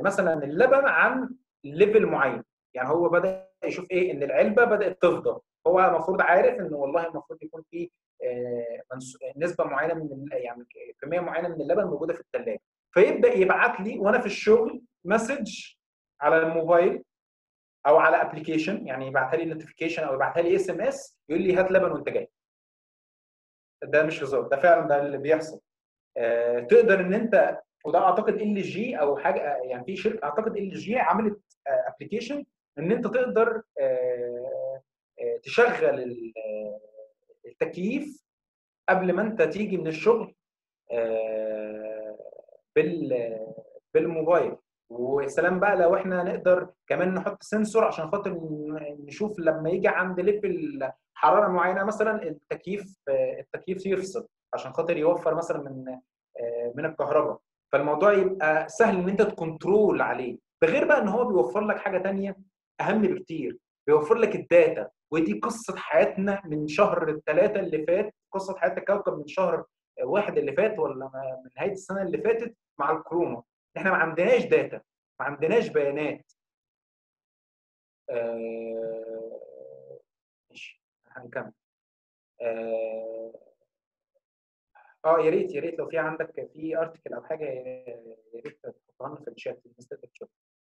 مثلا اللبن عن level معين. يعني هو بدأ يشوف إيه؟ إن العلبة بدأت تفضى. هو المفروض عارف إن والله المفروض يكون في نسبة معينة من يعني كمية معينة من اللبن موجودة في الثلاجه فيبدأ يبعت لي وأنا في الشغل message على الموبايل أو على application يعني يبعتها لي notification أو يبعتها لي SMS يقول لي هات لبن وأنت جاي. ده مش هزار ده فعلا ده اللي بيحصل. آه تقدر إن أنت وده أعتقد إل جي أو حاجة يعني في شركة أعتقد إل جي عملت application إن أنت تقدر آه آه تشغل التكييف قبل ما أنت تيجي من الشغل بال بالموبايل. وسلام بقى لو إحنا نقدر كمان نحط sensor عشان خاطر نشوف لما يجي عند level حرارة معينة مثلا التكييف التكييف يفصل عشان خاطر يوفر مثلا من من الكهرباء. فالموضوع يبقى سهل إن أنت ت control عليه. ده غير بقى إن هو بيوفر لك حاجة ثانية أهم بكتير. بيوفر لك ال data ودي قصة حياتنا من شهر الثلاثه اللي فات قصة حياة الكوكب من شهر واحد اللي فات ولا من نهاية السنة اللي فاتت مع الكورونا إحنا ما عندناش data ما عندناش بيانات. آه... ماشي هنكمل. آه آه يا ريت يا ريت لو في عندك في article أو حاجة يا ريت تحطها لنا في الشات الناس تقدر تشوف آه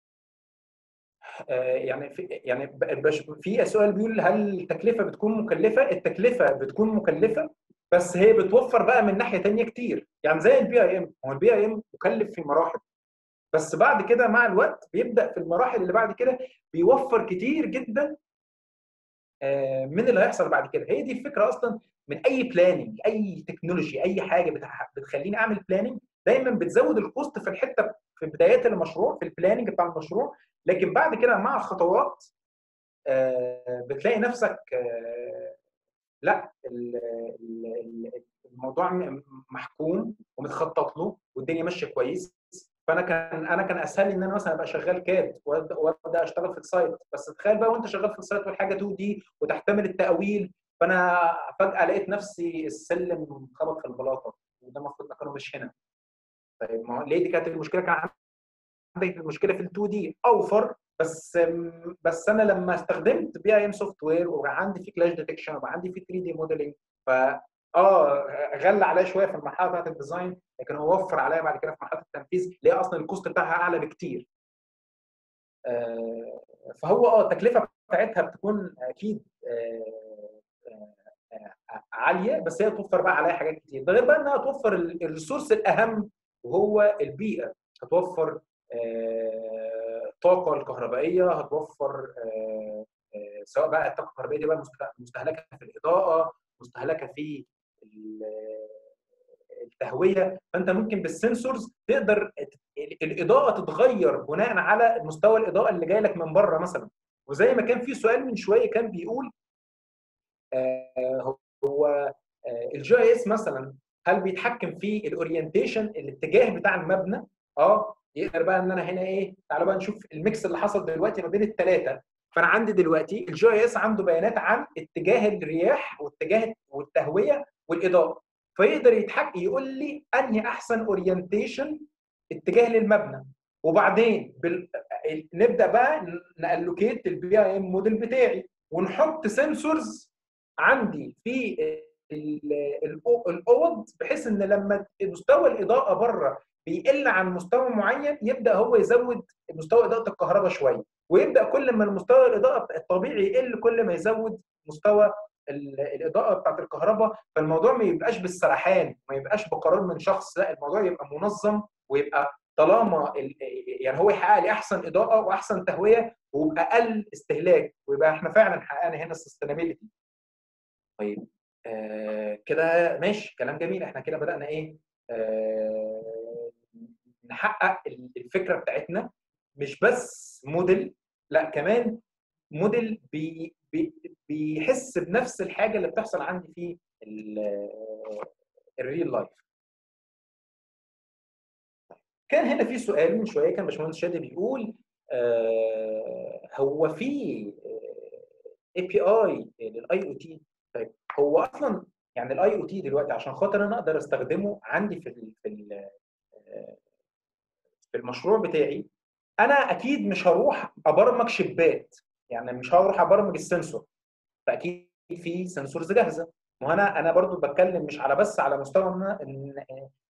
يعني في يعني في سؤال بيقول هل التكلفة بتكون مكلفة؟ التكلفة بتكون مكلفة بس هي بتوفر بقى من ناحية ثانية كتير. يعني زي ال BIM هو ال BIM مكلف في مراحل. بس بعد كده مع الوقت بيبدأ في المراحل اللي بعد كده بيوفر كتير جدا من اللي هيحصل بعد كده. هي دي الفكرة أصلا من أي planning أي technology أي حاجة بتخليني أعمل planning دايما بتزود ال cost في الحتة في بدايات المشروع في ال planning بتاع المشروع لكن بعد كده مع الخطوات بتلاقي نفسك لا الموضوع محكوم ومتخطط له والدنيا ماشية كويس. فأنا كان أنا كان أسهل لي إن أنا مثلا أبقى شغال CAD وأبدأ أشتغل في ال site بس تخيل بقى وأنت شغال في ال site والحاجة 2 دي وتحتمل التأويل. فأنا فجأة لقيت نفسي السلم خبط في البلاطة وده المفروض مكانه مش هنا. طيب ما ليه دي كانت المشكلة؟ كان المشكلة في ال 2D أوفر بس بس أنا لما استخدمت BIM software وبقى عندي في clash detection وبقى عندي في 3D modeling ف آه غلى عليا شوية في المرحلة بتاعت ال design لكن هو وفر عليا بعد كده في مرحلة التنفيذ اللي هي أصلا ال cost بتاعها أعلى بكتير. آه فهو آه التكلفة بتاعتها بتكون أكيد آه آه عالية بس هي توفر بقى عليها حاجات كتير ده غير بقى إنها توفر ال resource الأهم وهو البيئة هتوفر الطاقه الكهربائية هتوفر سواء بقى الطاقة الكهربائية دي بقى مستهلكة في الإضاءة مستهلكة في التهوية. فأنت ممكن بال sensors تقدر الإضاءة تتغير بناء على مستوى الإضاءة اللي جاي لك من بره مثلا. وزي ما كان في سؤال من شوية كان بيقول هو ال GIS مثلا هل بيتحكم في ال orientation الاتجاه بتاع المبنى؟ آه. يقدر بقى إن أنا هنا إيه تعالوا بقى نشوف ال mix اللي حصل دلوقتي ما بين الثلاثه فأنا عندي دلوقتي ال GIS عنده بيانات عن اتجاه الرياح واتجاه والتهوية والإضاءة. فيقدر يتحكم يقول لي أنهي أحسن orientation اتجاه للمبنى. وبعدين بال... نبدأ بقى ن allocate ال BIM model بتاعي. ونحط sensors عندي في الأوض بحيث إن لما مستوى الإضاءة بره بيقل عن مستوى معين يبدأ هو يزود مستوى إضاءة الكهرباء شوية ويبدأ كل ما المستوى الإضاءة الطبيعي يقل كل ما يزود مستوى الإضاءة بتاعت الكهرباء. فالموضوع ما يبقاش بالسرحان ما يبقاش بقرار من شخص لا الموضوع يبقى منظم ويبقى طالما يعني هو يحقق لي أحسن إضاءة وأحسن تهوية وبأقل استهلاك ويبقى إحنا فعلا حققنا هنا السستينابيلتي طيب آه كده ماشي كلام جميل. إحنا كده بدأنا إيه؟ آه نحقق الفكرة بتاعتنا مش بس موديل لا كمان موديل بي بي بيحس بنفس الحاجة اللي بتحصل عندي في الريل لايف كان هنا في سؤال من شوية كان باشمهندس شادي بيقول آه هو في اي بي اي للاي أو تي طيب هو أصلا يعني الاي أو تي دلوقتي عشان خاطر أنا أقدر أستخدمه عندي في ال في ال في المشروع بتاعي أنا أكيد مش هروح أبرمج شبات يعني مش هروح أبرمج السنسور. فأكيد في سنسورز جاهزة. ما أنا برضو بتكلم مش على بس على مستوى إن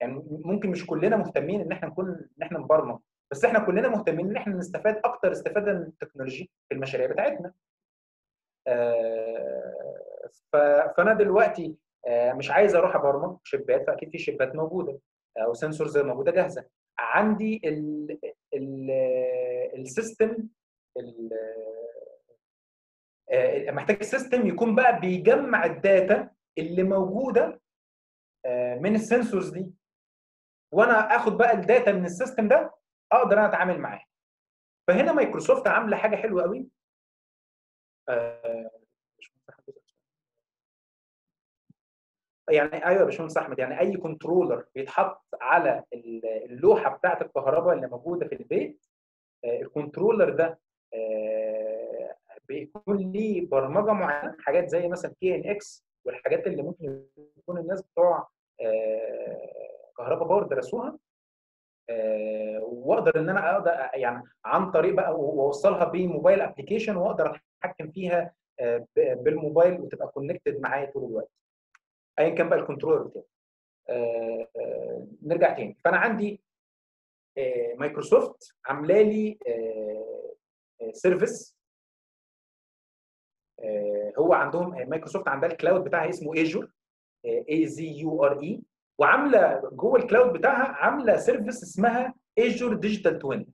يعني ممكن مش كلنا مهتمين إن إحنا نكون إن إحنا نبرمج بس إحنا كلنا مهتمين إن إحنا نستفاد أكتر استفادة من التكنولوجي في المشاريع بتاعتنا. فأنا دلوقتي مش عايز أروح أبرمج شبات فأكيد في شبات موجودة أو sensors موجودة جاهزة. عندي ال ال ال system محتاج ال system يكون بقى بيجمع ال data اللي موجودة من ال sensors دي. وأنا آخد بقى ال data من ال system ده أقدر أنا أتعامل معاه فهنا مايكروسوفت عاملة حاجة حلوة قوي يعني أيوه يا باشمهندس أحمد يعني أي controller بيتحط على اللوحة بتاعة الكهرباء اللي موجودة في البيت ال controller ده بيكون ليه برمجة معينة حاجات زي مثلا KNX والحاجات اللي ممكن يكون الناس بتوع كهرباء power درسوها وأقدر إن أنا أقدر يعني عن طريق بقى وأوصلها ب mobile application وأقدر أتحكم فيها بالموبايل وتبقى connected معايا طول الوقت. ايا كان بقى ال controller بتاعي. نرجع تاني. فأنا عندي مايكروسوفت عاملة لي service هو عندهم مايكروسوفت عندها ال cloud بتاعها اسمه Azure A Z U R E وعاملة جوه ال cloud بتاعها عاملة service اسمها Azure Digital Twin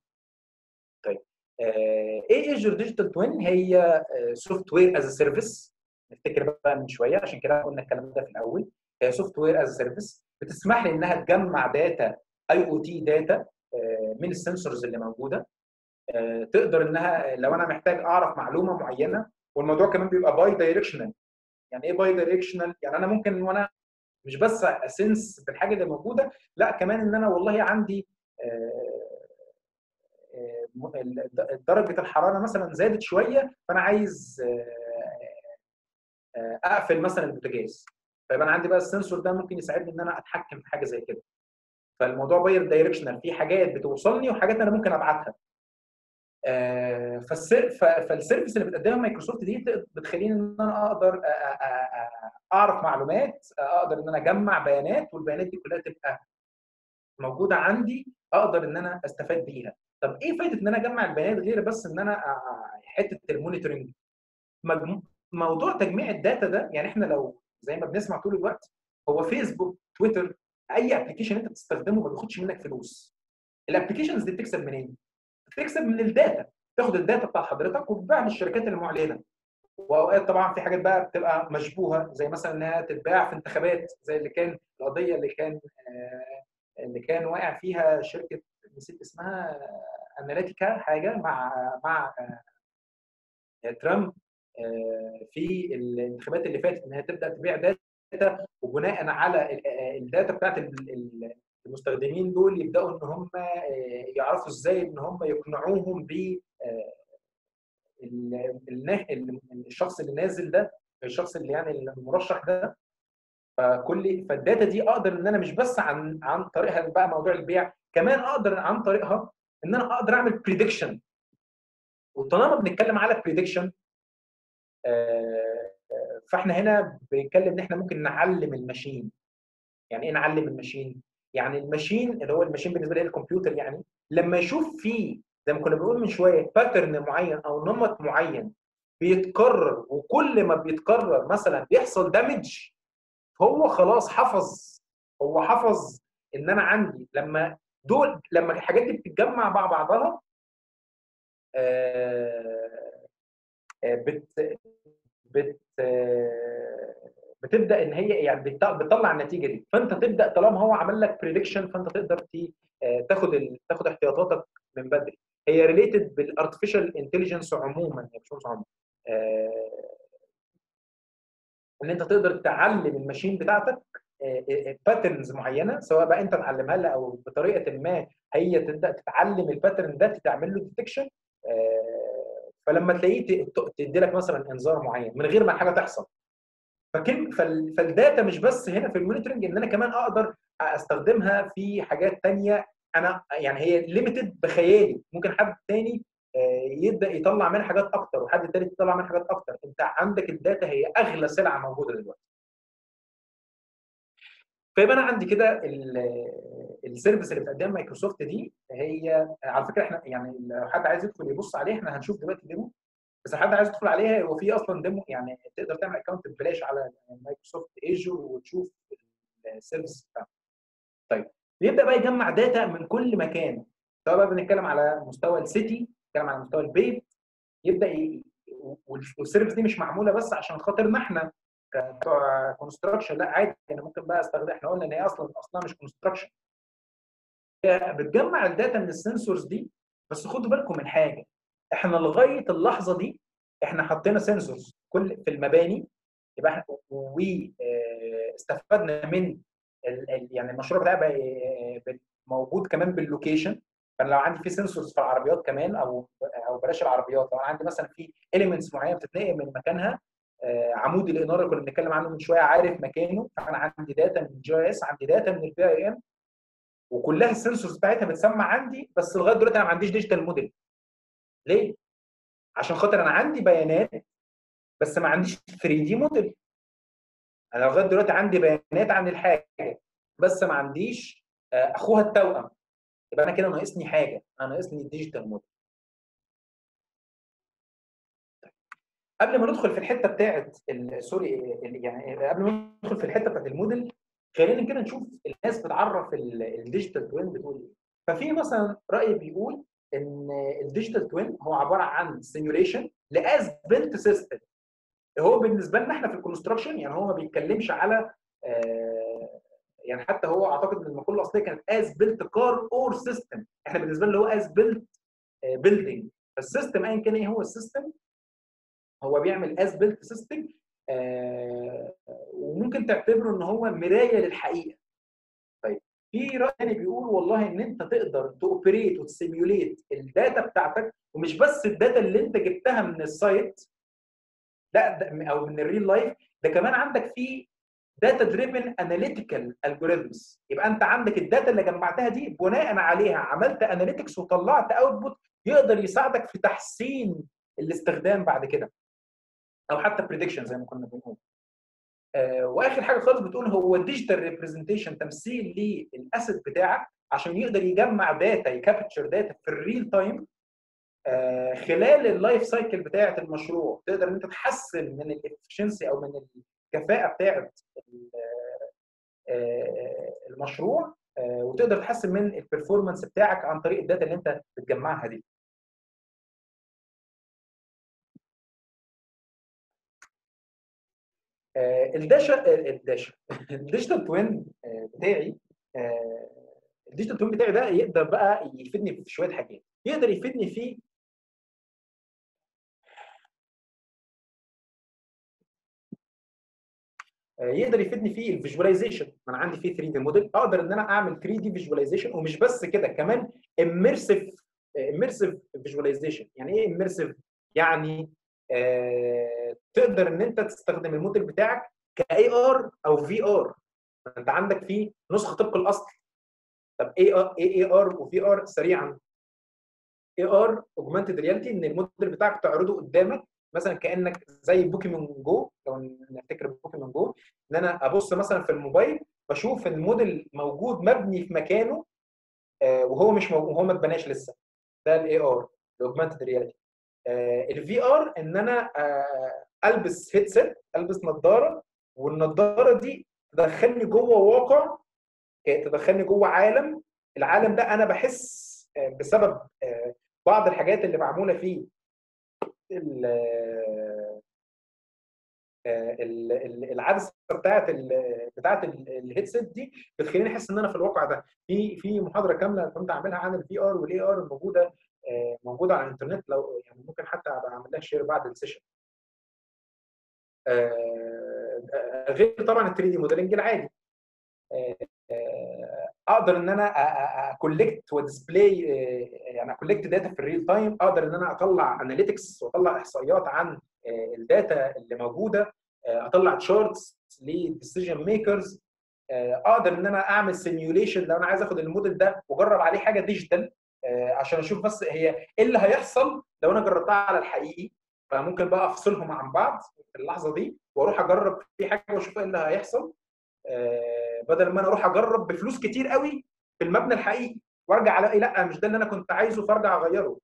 طيب إيه Azure Digital Twin هي software as service نفتكر بقى من شوية عشان كده قلنا الكلام ده في الأول. هي software as service بتسمح لي إنها تجمع data IoT data من ال sensors اللي موجودة. تقدر إنها لو أنا محتاج أعرف معلومة معينة والموضوع كمان بيبقى bidirectional يعني إيه bidirectional يعني أنا ممكن وأنا مش بس أ sense بالحاجة اللي موجودة لا كمان إن أنا والله عندي درجة الحرارة مثلا زادت شوية فأنا عايز أقفل مثلا البوتاجاز فيبقى أنا عندي بقى ال sensor ده ممكن يساعدني إن أنا أتحكم في حاجة زي كده. فالموضوع bidirectional في حاجات بتوصلني وحاجات أنا ممكن أبعتها. فال service اللي بتقدمها مايكروسوفت دي بتخليني إن أنا أقدر أعرف معلومات أقدر إن أنا أجمع بيانات والبيانات دي كلها تبقى موجودة عندي أقدر إن أنا أستفاد بيها. طب إيه فايدة إن أنا أجمع البيانات غير بس إن أنا حتة ال monitoring موضوع تجميع ال data ده يعني إحنا لو زي ما بنسمع طول الوقت هو Facebook Twitter أي application أنت بتستخدمه ما بياخدش منك فلوس. ال applications دي بتكسب منين؟ بتكسب من ال data. تاخد ال data بتاع حضرتك وتبيعها للشركات المعلنه وأوقات طبعا في حاجات بقى بتبقى مشبوهة زي مثلا إنها تتباع في انتخابات زي اللي كان القضية اللي كان اللي كان واقع فيها شركة نسيت اسمها Analytica حاجة مع مع ترامب. في الانتخابات اللي فاتت انها تبدأ تبيع data وبناء على ال data بتاعت المستخدمين دول يبدأوا إن هم يعرفوا إزاي إن هم يقنعوهم ب الشخص اللي نازل ده الشخص اللي يعني المرشح ده. فكل فال data دي أقدر إن أنا مش بس عن عن طريقها بقى موضوع البيع كمان أقدر عن طريقها إن أنا أقدر أعمل prediction وطالما بنتكلم على prediction فاحنا هنا بنتكلم إن إحنا ممكن نعلم ال machine. يعني إيه نعلم ال machine؟ يعني ال machine اللي هو ال machine بالنسبة لي الكمبيوتر يعني لما يشوف في زي ما كنا بنقول من شوية pattern معين أو نمط معين بيتكرر وكل ما بيتكرر مثلا بيحصل damage هو خلاص حفظ هو حفظ إن أنا عندي لما دول لما الحاجات دي بتتجمع مع بعضها آه، آه، بت بت آه، بتبدأ إن هي يعني بتطلع النتيجة دي. فأنت تبدأ طالما هو عمل لك prediction فأنت تقدر تاخد ال... تاخد احتياطاتك من بدري. هي related بال artificial intelligence عموما مش عموما إن أنت تقدر تعلم ال machine بتاعتك patterns معينة سواء بقى أنت تعلمها لها أو بطريقة ما هي تبدأ تتعلم ال pattern ده تعمل له detection فلما تلاقيه تدي لك مثلا إنذار معين من غير ما الحاجة تحصل. فكل فال data مش بس هنا في ال monitoring إن أنا كمان أقدر أستخدمها في حاجات ثانية أنا يعني هي limited بخيالي. ممكن حد ثاني يبدأ يطلع منها حاجات أكتر وحد ثالث يطلع منها حاجات أكتر. أنت عندك ال data هي أغلى سلعة موجودة دلوقتي. فيبقى أنا عندي كده ال service اللي بتقدمها مايكروسوفت دي هي على فكرة إحنا يعني لو حد عايز يدخل يبص عليها إحنا هنشوف دلوقتي demo بس حد عايز يدخل عليها هو في أصلا demo يعني تقدر تعمل account ببلاش على مايكروسوفت Azure وتشوف ال service بتاعته. طيب بيبدأ بقى يجمع data من كل مكان سواء بقى بنتكلم على مستوى ال city بنتكلم على مستوى البيت يبدأ. وال service دي مش معمولة بس عشان خاطرنا إحنا بتوع construction لا عادي أنا ممكن بقى أستخدم إحنا قلنا إن هي أصلا أصلا مش construction بتجمع ال data من ال sensors دي بس خدوا بالكم من حاجة إحنا لغاية اللحظة دي إحنا حطينا sensors كل في المباني يبقى إحنا واستفدنا من يعني المشروع بتاعي بقى موجود كمان بال location. فانا لو عندي في sensors في العربيات كمان أو أو بلاش العربيات لو عندي مثلا في elements معينة بتتنقل من مكانها عمود الإنارة اللي كنا بنتكلم عنه من شوية عارف مكانه. فانا عندي data من GIS عندي data من ال BIM وكلها ال sensors بتاعتها بتسمع عندي بس لغاية دلوقتي أنا ما عنديش digital model ليه؟ عشان خاطر أنا عندي بيانات بس ما عنديش 3 دي موديل أنا لغاية دلوقتي عندي بيانات عن الحاجة بس ما عنديش أخوها التوأم. يبقى أنا كده ناقصني حاجة. أنا ناقصني ال digital model قبل ما ندخل في الحتة بتاعت sorry يعني قبل ما ندخل في الحتة بتاعت الموديل خلينا كده نشوف الناس بتعرف ال digital twin بتقول إيه. ففي مثلا رأي بيقول إن ال digital twin هو عبارة عن simulation ل as-built system هو بالنسبة لنا إحنا في ال construction يعني هو ما بيتكلمش على آه يعني حتى هو أعتقد إن المقولة الأصلية كانت as-built car or system إحنا بالنسبة لنا هو as-built building ال system ايا كان إيه هو ال system هو بيعمل as-built system وممكن تعتبره إن هو مراية للحقيقة. طيب في رأي تاني بيقول والله إن أنت تقدر ت operate وت simulate ال data بتاعتك ومش بس ال data اللي أنت جبتها من ال site لأ أو من ال real life ده كمان عندك في data-driven analytical algorithms يبقى أنت عندك ال data اللي جمعتها دي بناء عليها عملت analytics وطلعت output يقدر يساعدك في تحسين الاستخدام بعد كده. أو حتى prediction زي ما كنا بنقول. آه وآخر حاجة خالص بتقول هو ال digital representation تمثيل لل asset بتاعك عشان يقدر يجمع data ي capture data في ال real time آه خلال ال life cycle بتاعة المشروع. تقدر إن أنت تحسن من ال efficiency أو من الكفاءة بتاعة آه المشروع وتقدر تحسن من ال performance بتاعك عن طريق ال data اللي أنت بتجمعها دي. الداشا الداشا ال digital twin بتاعي ال digital twin بتاعي ده يقدر بقى يفيدني في شوية حاجات. يقدر يفيدني في يقدر يفيدني في ال visualization. أنا عندي فيه 3 دي موديل أقدر إن أنا أعمل 3D visualization ومش بس كده كمان immersive immersive visualization يعني إيه immersive يعني آه تقدر إن أنت تستخدم الموديل بتاعك ك AR أو VR أنت عندك فيه نسخة طبق الأصل. طب إيه AR و VR سريعا. AR augmented reality إن الموديل بتاعك تعرضه قدامك مثلا كأنك زي بوكيمون جو لو نفتكر بوكيمون جو إن أنا أبص مثلا في الموبايل بشوف الموديل موجود مبني في مكانه آه وهو مش وهو ما اتبناش لسه. ده ال AR ال augmented reality ال VR إن أنا ألبس headset ألبس نظارة والنظارة دي تدخلني جوه واقع تدخلني جوه عالم. العالم ده أنا بحس بسبب بعض الحاجات اللي معمولة فيه العدسة بتاعت بتاعت ال headset دي بتخليني أحس إن أنا في الواقع ده. في في محاضرة كاملة كنت عاملها عن ال VR وال AR الموجودة موجودة على الإنترنت لو يعني ممكن حتى أبقى أعمل لها share بعد ال session غير طبعا ال 3D modeling العادي. أقدر إن أنا أ collect و display يعني أ collect data في ال real time أقدر إن أنا أطلع analytics وأطلع إحصائيات عن ال data اللي موجودة أطلع charts لل decision makers أقدر إن أنا أعمل simulation لو أنا عايز آخد الموديل ده وأجرب عليه حاجة digital عشان أشوف بس هي إيه اللي هيحصل لو أنا جربتها على الحقيقي. فممكن بقى أفصلهم عن بعض في اللحظة دي وأروح أجرب في حاجة وأشوف إيه اللي هيحصل. بدل ما أنا أروح أجرب بفلوس كتير قوي في المبنى الحقيقي وأرجع ألاقي لأ مش ده اللي أنا كنت عايزه فأرجع أغيره.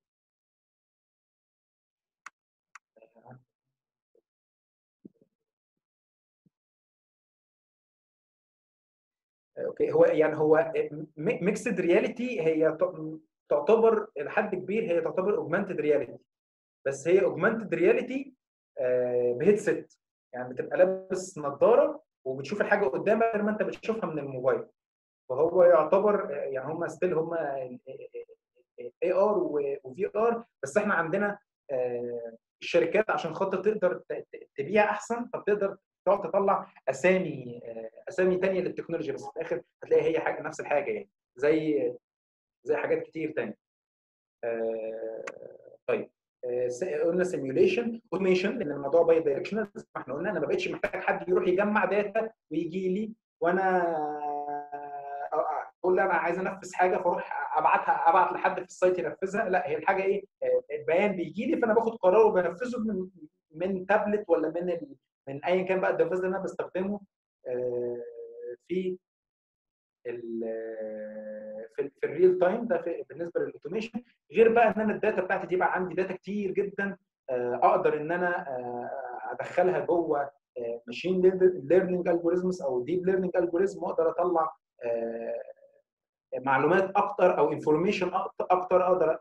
okay. هو يعني هو mixed reality هي تعتبر لحد كبير هي تعتبر augmented reality بس هي augmented reality ب headset يعني بتبقى لابس نظارة وبتشوف الحاجة قدامك غير ما أنت بتشوفها من الموبايل. فهو يعتبر يعني هم still هم AR و VR بس إحنا عندنا الشركات عشان خاطر تقدر تبيع أحسن فبتقدر تقعد تطلع أسامي أسامي ثانية للتكنولوجيا بس في الآخر هتلاقي هي حاجة نفس الحاجة يعني. زي زي حاجات كتير ثانية طيب قلنا simulation automation لأن الموضوع bidirectional زي ما إحنا قلنا أنا ما بقتش محتاج حد يروح يجمع data ويجي لي وأنا أقول أنا عايز أنفذ حاجة فأروح أبعتها أبعت لحد في ال site ينفذها. لا هي الحاجة إيه؟ البيان بيجي لي فأنا باخد قرار وبنفذه من من تابلت ولا من. من ايا كان بقى ال device اللي أنا بستخدمه. في في, في ال real time ده في بالنسبة لل automation غير بقى إن أنا ال data بتاعتي دي بقى عندي data كتير جدا أقدر إن أنا أدخلها جوه machine learning algorithms أو deep learning algorithm وأقدر أطلع معلومات أكتر أو information أكتر أقدر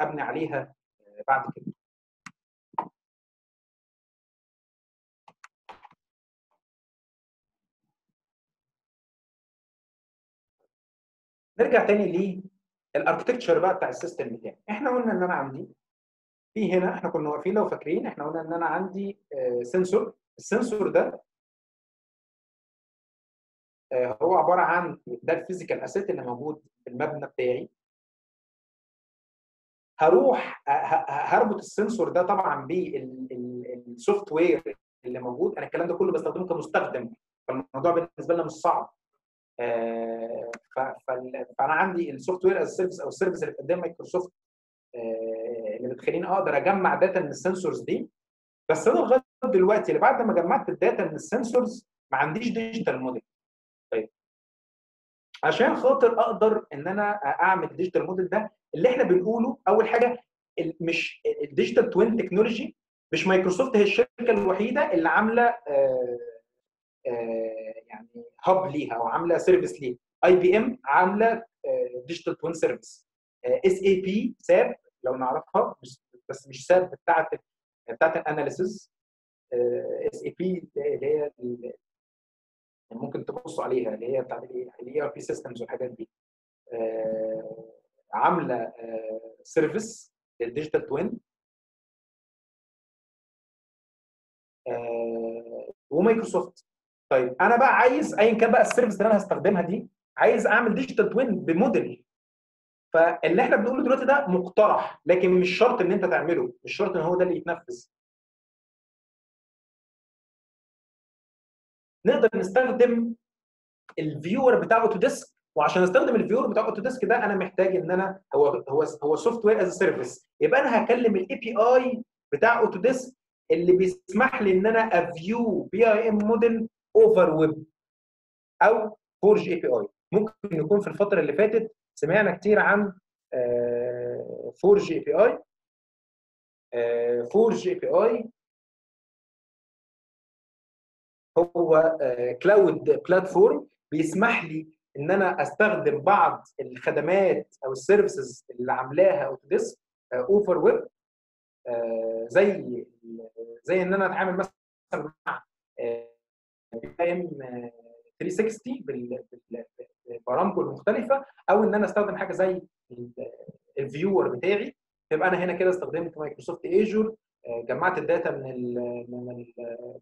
أبني عليها بعد كده. نرجع تاني لل architecture بقى بتاع ال system بتاعي. إحنا قلنا إن أنا عندي في هنا إحنا كنا واقفين لو فاكرين إحنا قلنا إن أنا عندي sensor ال sensor ده هو عبارة عن ده ال physical asset اللي موجود في المبنى بتاعي. هروح هربط ال sensor ده طبعا بال software اللي موجود. أنا الكلام ده كله بستخدمه كمستخدم. فالموضوع بالنسبة لنا مش صعب. فأنا عندي ال software as service أو ال service اللي بتقدمها مايكروسوفت اللي بتخليني أقدر أجمع data من ال sensors دي. بس أنا لغاية دلوقتي اللي بعد ما جمعت ال data من ال sensors ما عنديش digital model طيب. عشان خاطر أقدر إن أنا أعمل ال digital model ده اللي إحنا بنقوله أول حاجة مش ال digital twin technology مش مايكروسوفت هي الشركة الوحيدة اللي عاملة آآ يعني hub ليها أو عاملة service ليها. IBM عاملة digital twin service SAP ساب لو نعرفها بس مش ساب بتاعت بتاعت ال analysis SAP اللي هي ممكن تبصوا عليها اللي هي بتاعت ال ERP systems والحاجات دي. عاملة service لل digital twin و Microsoft. طيب أنا بقى عايز ايا كان بقى ال service اللي أنا هستخدمها دي عايز أعمل digital twin ب model. فاللي إحنا بنقوله دلوقتي ده مقترح لكن مش شرط إن أنت تعمله مش شرط إن هو ده اللي يتنفذ. نقدر نستخدم ال viewer بتاع Autodesk وعشان أستخدم ال viewer بتاع Autodesk ده أنا محتاج إن أنا هو هو هو software as service يبقى أنا هكلم ال API بتاع Autodesk اللي بيسمح لي إن أنا أ view BIM model over web أو Forge API ممكن يكون في الفترة اللي فاتت سمعنا كتير عن Forge API Forge API هو cloud platform بيسمح لي إن أنا أستخدم بعض الخدمات أو ال services اللي عاملاها Autodesk over web زي زي إن أنا أتعامل مثلا مع BIM 360 ببرامجه المختلفه أو إن أنا أستخدم حاجة زي ال viewer بتاعي. تبقى أنا هنا كده استخدمت Microsoft Azure جمعت ال data من ال من ال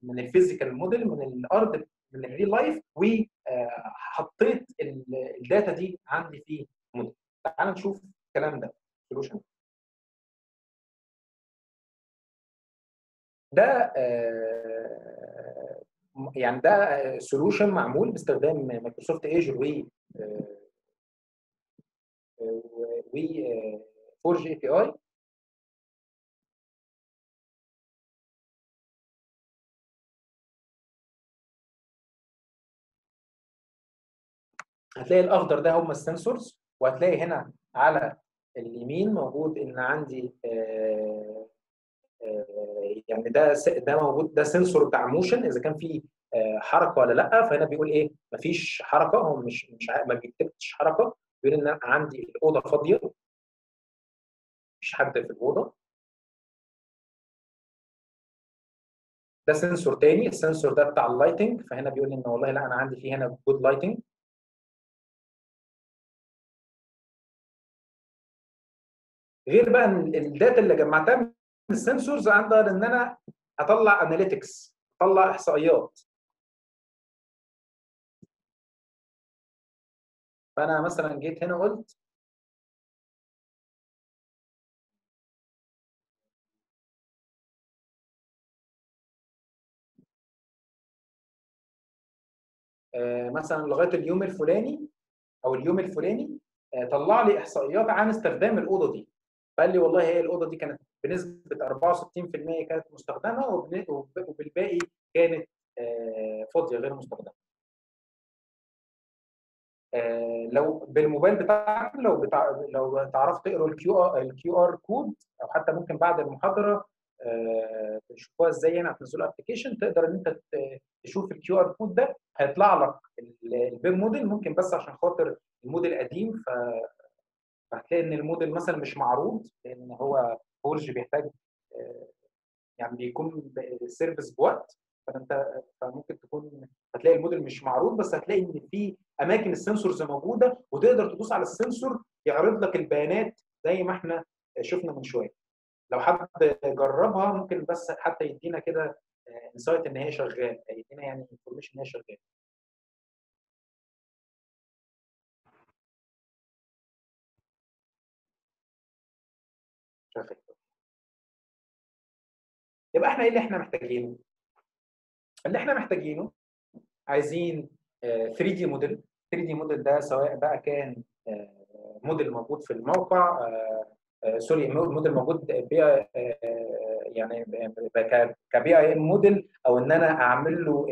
من ال physical model من الأرض من ال real life وحطيت ال data دي عندي في موديل تعال نشوف الكلام ده. solution ده يعني ده solution معمول باستخدام Microsoft Azure و و Forge API هتلاقي الأخضر ده هم ال sensors وهتلاقي هنا على اليمين موجود إن عندي آآ يعني ده ده موجود ده sensor بتاع motion إذا كان في حركة ولا لأ فهنا بيقول إيه؟ مفيش حركة هو مش مش ما بيكتبش حركة بيقول إن أنا عندي الأوضة فاضية. مفيش حد في الأوضة. ده sensor تاني ال sensor ده بتاع ال lighting فهنا بيقول إن والله لأ أنا عندي في هنا good lighting غير بقى ال data اللي جمعتها ال sensors أقدر إن أنا أطلع analytics أطلع إحصائيات. فأنا مثلا جيت هنا قلت مثلا لغاية اليوم الفلاني أو اليوم الفلاني طلع لي إحصائيات عن استخدام الأوضة دي. فقال لي والله هي الأوضة دي كانت بنسبة 64% كانت مستخدمة وبالباقي كانت فاضية غير مستخدمة. لو بالموبايل بتاعك لو بتاع لو تعرف تقرأ ال QR ال QR code أو حتى ممكن بعد المحاضرة تشوفوها إزاي هنا هتنزلوا application تقدر إن أنت تشوف ال QR code ده هيطلع لك ال BIM model ممكن بس عشان خاطر الموديل قديم ف فهتلاقي إن الموديل مثلا مش معروض لأن هو Forge بيحتاج يعني بيكون service بوقت. فأنت فممكن تكون هتلاقي الموديل مش معروض بس هتلاقي إن في أماكن ال sensors موجودة وتقدر تدوس على ال sensor يعرض لك البيانات زي ما إحنا شفنا من شوية. لو حد جربها ممكن بس حتى يدينا كده insight إن هي شغال يدينا يعني information إن هي شغالة. شغال يبقى إحنا إيه اللي إحنا محتاجينه؟ اللي إحنا محتاجينه عايزين 3D model 3D model ده سواء بقى كان موديل موجود في الموقع sorry model موجود بي يعني ك BIM model أو إن أنا أعمل له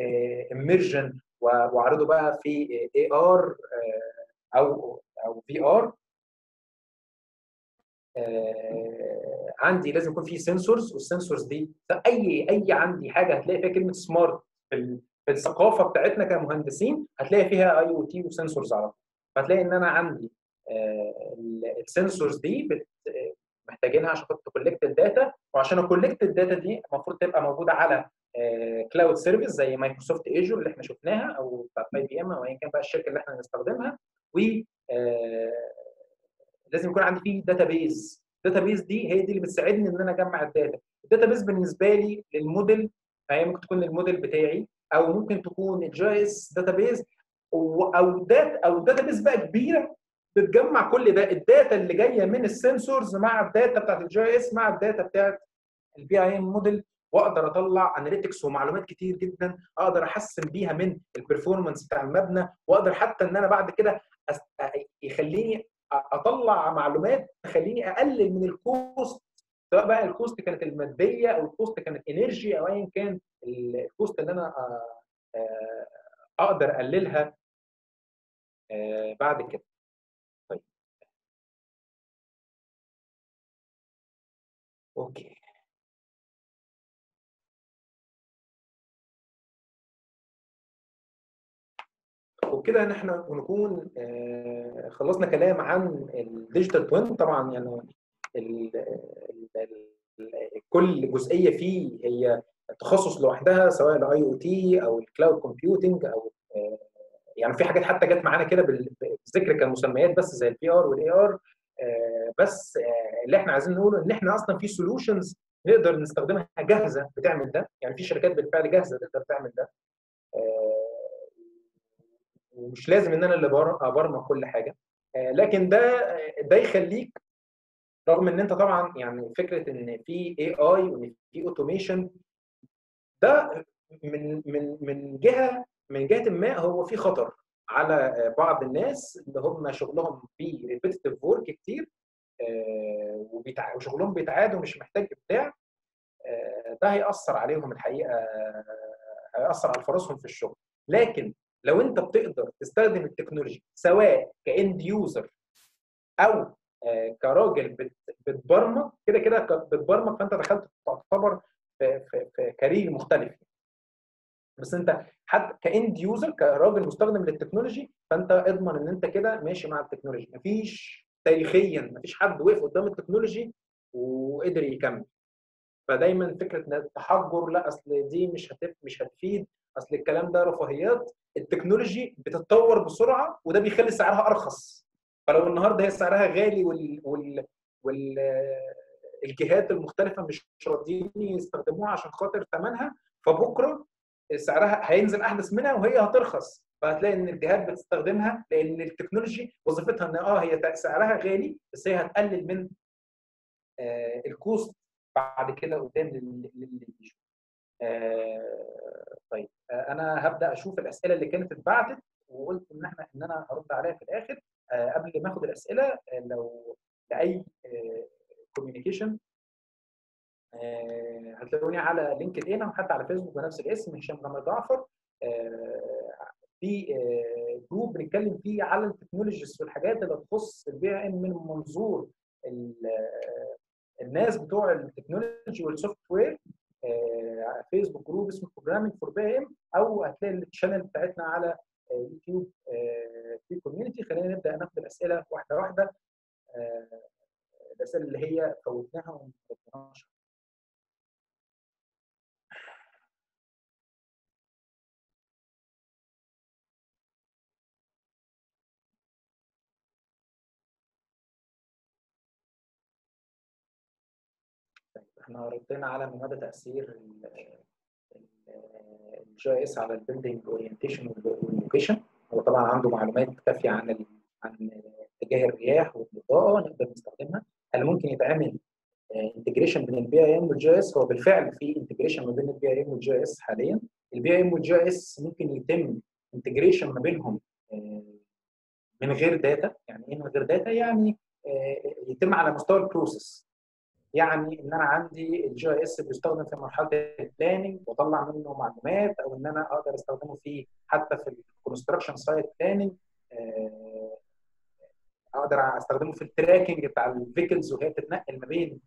immersion وأعرضه بقى في AR أو أو VR عندي لازم يكون في sensors وال sensors دي اي أي عندي حاجة هتلاقي فيها كلمة smart في الثقافة بتاعتنا كمهندسين هتلاقي فيها IoT و sensors على طول. فهتلاقي إن أنا عندي ال sensors دي محتاجينها عشان ت collect ال data وعشان ا collect ال data دي المفروض تبقى موجودة على cloud service زي Microsoft Azure اللي إحنا شفناها أو بتاعت IBM أو أيا كان بقى الشركة اللي إحنا هنستخدمها و لازم يكون عندي فيه database ال database دي هي دي اللي بتساعدني إن أنا أجمع ال data. ال database بالنسبة لي للموديل فهي ممكن تكون الموديل بتاعي أو ممكن تكون ال GIS database أو data أو database بقى كبيرة بتجمع كل ده. ال data اللي جاية من ال sensors مع ال data بتاعت ال GIS مع ال data بتاعت ال BIM model وأقدر أطلع analytics ومعلومات كتير جدا. أقدر أحسن بيها من ال performance بتاع المبنى. وأقدر حتى إن أنا بعد كده يخليني أطلع معلومات تخليني أقلل من ال cost سواء بقى ال cost كانت المادية أو ال cost كانت energy أو ايا كان ال cost اللي أنا أقدر أقللها. بعد كده. okay. وبكده نحن نكون آه، خلصنا كلام عن ال digital twin طبعا يعني كل جزئية فيه هي تخصص لوحدها سواء ال IoT أو ال cloud computing أو آه، يعني في حاجات حتى جت معانا كده بالذكر كمسميات بس زي ال VR وال AR بس آه، اللي إحنا عايزين نقوله إن إحنا أصلا في solutions نقدر نستخدمها جاهزة بتعمل ده. يعني في شركات بالفعل جاهزة تقدر تعمل ده. ومش لازم إن أنا اللي أبرمج كل حاجة. لكن ده ده يخليك رغم إن أنت طبعا يعني فكرة إن في AI وإن في automation ده من من من جهة من جهة ما هو في خطر على بعض الناس اللي هم شغلهم في repetitive work كتير وشغلهم بيتعاد ومش محتاج إبداع. ده هيأثر عليهم الحقيقة هيأثر على فرصهم في الشغل. لكن لو انت بتقدر تستخدم ال technology سواء ك end user أو كراجل بتبرمج كده كده بتبرمج فانت دخلت تعتبر في, في, في career مختلف. بس انت حتى ك end user كراجل مستخدم لل technology فانت اضمن ان انت كده ماشي مع ال technology. مفيش تاريخيا مفيش حد وقف قدام ال technology وقدر يكمل. فدايما فكرة التحجر لا أصل دي مش هتف مش هتفيد أصل الكلام ده رفاهيات ال technology بتتطور بسرعة وده بيخلي سعرها أرخص. فلو النهارده هي سعرها غالي وال وال وال الجهات المختلفة مش راضيين يستخدموها عشان خاطر ثمنها فبكرة سعرها هينزل أحدث منها وهي هترخص. فهتلاقي إن الجهات بتستخدمها لأن ال technology وظيفتها إن آه هي سعرها غالي بس هي هتقلل من آه ال cost بعد كده قدام للي بيشوف آه طيب آه أنا هبدأ أشوف الأسئلة اللي كانت اتبعتت وقلت إن إحنا إن أنا هرد عليها في الآخر آه قبل ما آخد الأسئلة لو لأي communication هتلاقوني على LinkedIn أو حتى على فيسبوك بنفس الاسم هشام جمال جعفر في group بنتكلم فيه على ال technologies والحاجات اللي تخص ال BIM من منظور الناس بتوع التكنولوجي وال software. Facebook group اسمه Programming for BIM أو هتلاقي ال channel بتاعتنا على يوتيوب في community خلينا نبدأ ناخد الأسئلة واحدة واحدة الأسئلة اللي هي فوتناها وما فوتناهاش إحنا ردينا على مدى تأثير الجي IS على ال building orientation وال location. هو طبعا عنده معلومات كافية عن. عن اتجاه الرياح والاضاءه نقدر نستخدمها. هل ممكن يتعمل integration بين ال BIM وال GIS؟ هو بالفعل في integration ما بين ال BIM وال GIS حاليا. ال BIM وال GIS ممكن يتم integration ما بينهم من غير data يعني إيه من غير data يعني يتم على مستوى ال process يعني إن أنا عندي ال GIS بيستخدم في مرحلة ال planning واطلع منه معلومات أو إن أنا أقدر أستخدمه في حتى في ال construction site planning أقدر أستخدمه في ال tracking بتاع ال vehicles وهي بتتنقل ما بين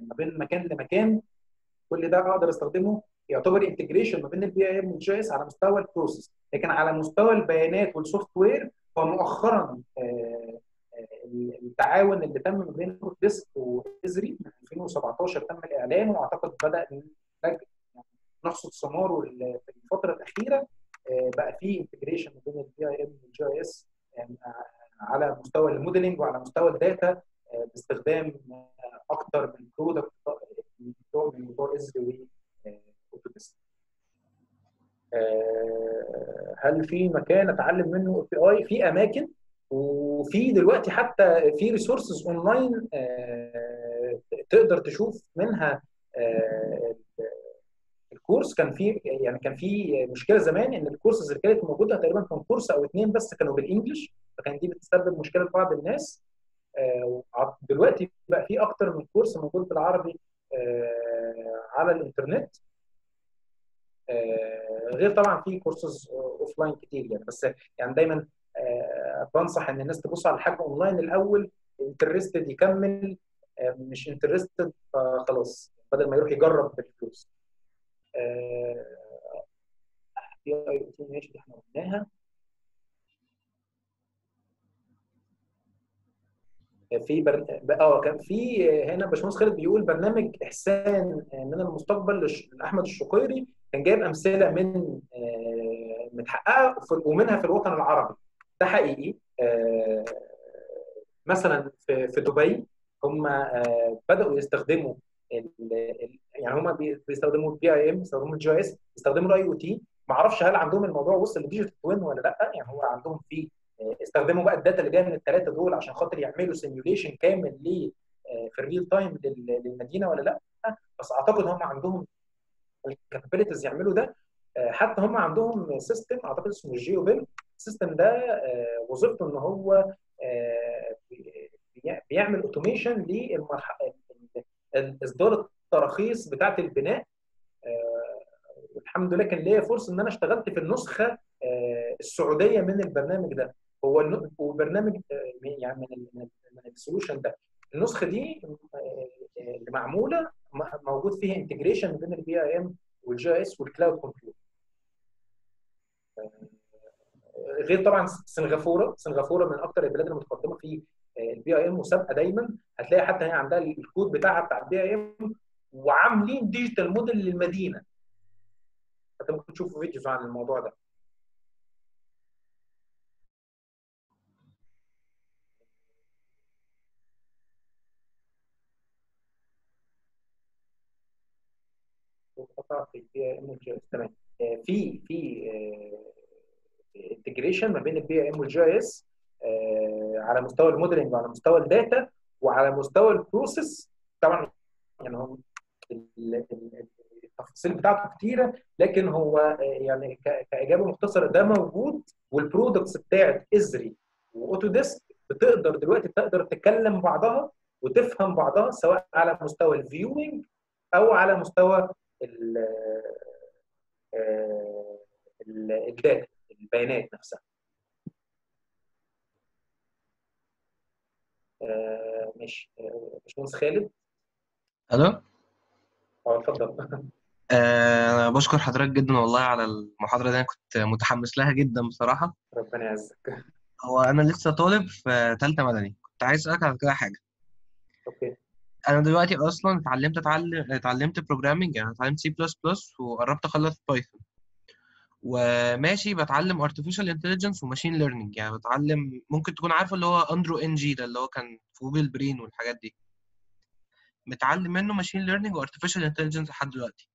ما بين مكان لمكان. كل ده أقدر أستخدمه يعتبر integration ما بين ال BIM وال GIS على مستوى ال process لكن على مستوى البيانات وال software فمؤخرا التعاون اللي تم ما بين Autodesk و Esri من 2017 تم الإعلان وأعتقد بدأ نحصد ثماره في الفترة الأخيرة بقى في integration ما بين ال BIM وال GIS على مستوى ال modeling وعلى مستوى ال data باستخدام أكثر من product من موتور Esri و Autodesk هل في مكان أتعلم منه AI؟ في أماكن وفي دلوقتي حتى في resources online تقدر تشوف منها ال course. كان في يعني كان في مشكلة زمان إن الكورسز اللي كانت موجودة تقريبا كان course أو اثنين بس كانوا بال English فكان دي بتسبب مشكلة لبعض الناس. دلوقتي بقى في أكتر من course موجود بالعربي على الإنترنت. غير طبعا في courses offline كتير يعني. بس يعني دايما بنصح إن الناس تبص على الحاجة اونلاين الأول interested يكمل مش interested فخلاص بدل ما يروح يجرب بالفلوس. ب IoT ماشي إحنا قلناها. في بر... آه كان في هنا باشمهندس خالد بيقول برنامج إحسان من المستقبل لأحمد الشقيري كان جايب أمثلة من متحققة ومنها في الوطن العربي. ده حقيقي. مثلا في دبي هم بدأوا يستخدموا يعني هم بيستخدموا ال BIM بيستخدموا ال GIS بيستخدموا ال IoT ما أعرفش هل عندهم الموضوع وصل ل digital twin ولا لأ. يعني هو عندهم في استخدموا بقى ال data اللي جاية من الثلاثه دول عشان خاطر يعملوا simulation كامل ل في ال real time للمدينة ولا لأ. بس أعتقد هم عندهم ال capabilities يعملوا ده. حتى هم عندهم system أعتقد اسمه الجيو بيل ال system ده وظيفته إن هو بيعمل automation للمرحله إصدار التراخيص بتاعة البناء. والحمد لله كان ليا فرصة إن أنا اشتغلت في النسخة السعودية من البرنامج ده. هو وبرنامج يعني من من ال solution ده. النسخة دي اللي معمولة موجود فيها integration بين ال BIM وال GIS وال cloud computing غير طبعا سنغافورة. سنغافورة من أكثر البلاد المتقدمة في ال BIM وسابقة دايما. هتلاقي حتى هي عندها الكود بتاعها بتاع ال BIM وعاملين digital model للمدينة. انت ممكن تشوفوا videos عن الموضوع ده. في ال BIM تمام. في في integration ما بين ال BIM وال GIS على مستوى ال modeling وعلى مستوى ال data وعلى مستوى ال process طبعا يعني هم التفاصيل بتاعته كتيرة لكن هو يعني كإجابة مختصرة ده موجود وال products بتاعت Esri و Autodesk بتقدر دلوقتي تقدر تكلم بعضها وتفهم بعضها سواء على مستوى ال viewing أو على مستوى ال data البيانات نفسها. آه ماشي. آه باشمهندس خالد؟ ألو؟ آه اتفضل. أنا بشكر حضرتك جدا والله على المحاضرة دي أنا كنت متحمس لها جدا بصراحة. ربنا يعزك. هو أنا لسه طالب في ثالثه مدني كنت عايز أسألك على كده حاجة. okay. أنا دلوقتي أصلا اتعلمت اتعلم اتعلمت programming يعني اتعلمت سي بلس بلس وقربت أخلص Python وماشي بتعلم artificial intelligence و machine learning يعني بتعلم ممكن تكون عارفه اللي هو Andrew Ng ده اللي هو كان في Google Brain والحاجات دي. متعلم منه machine learning و artificial intelligence لحد دلوقتي.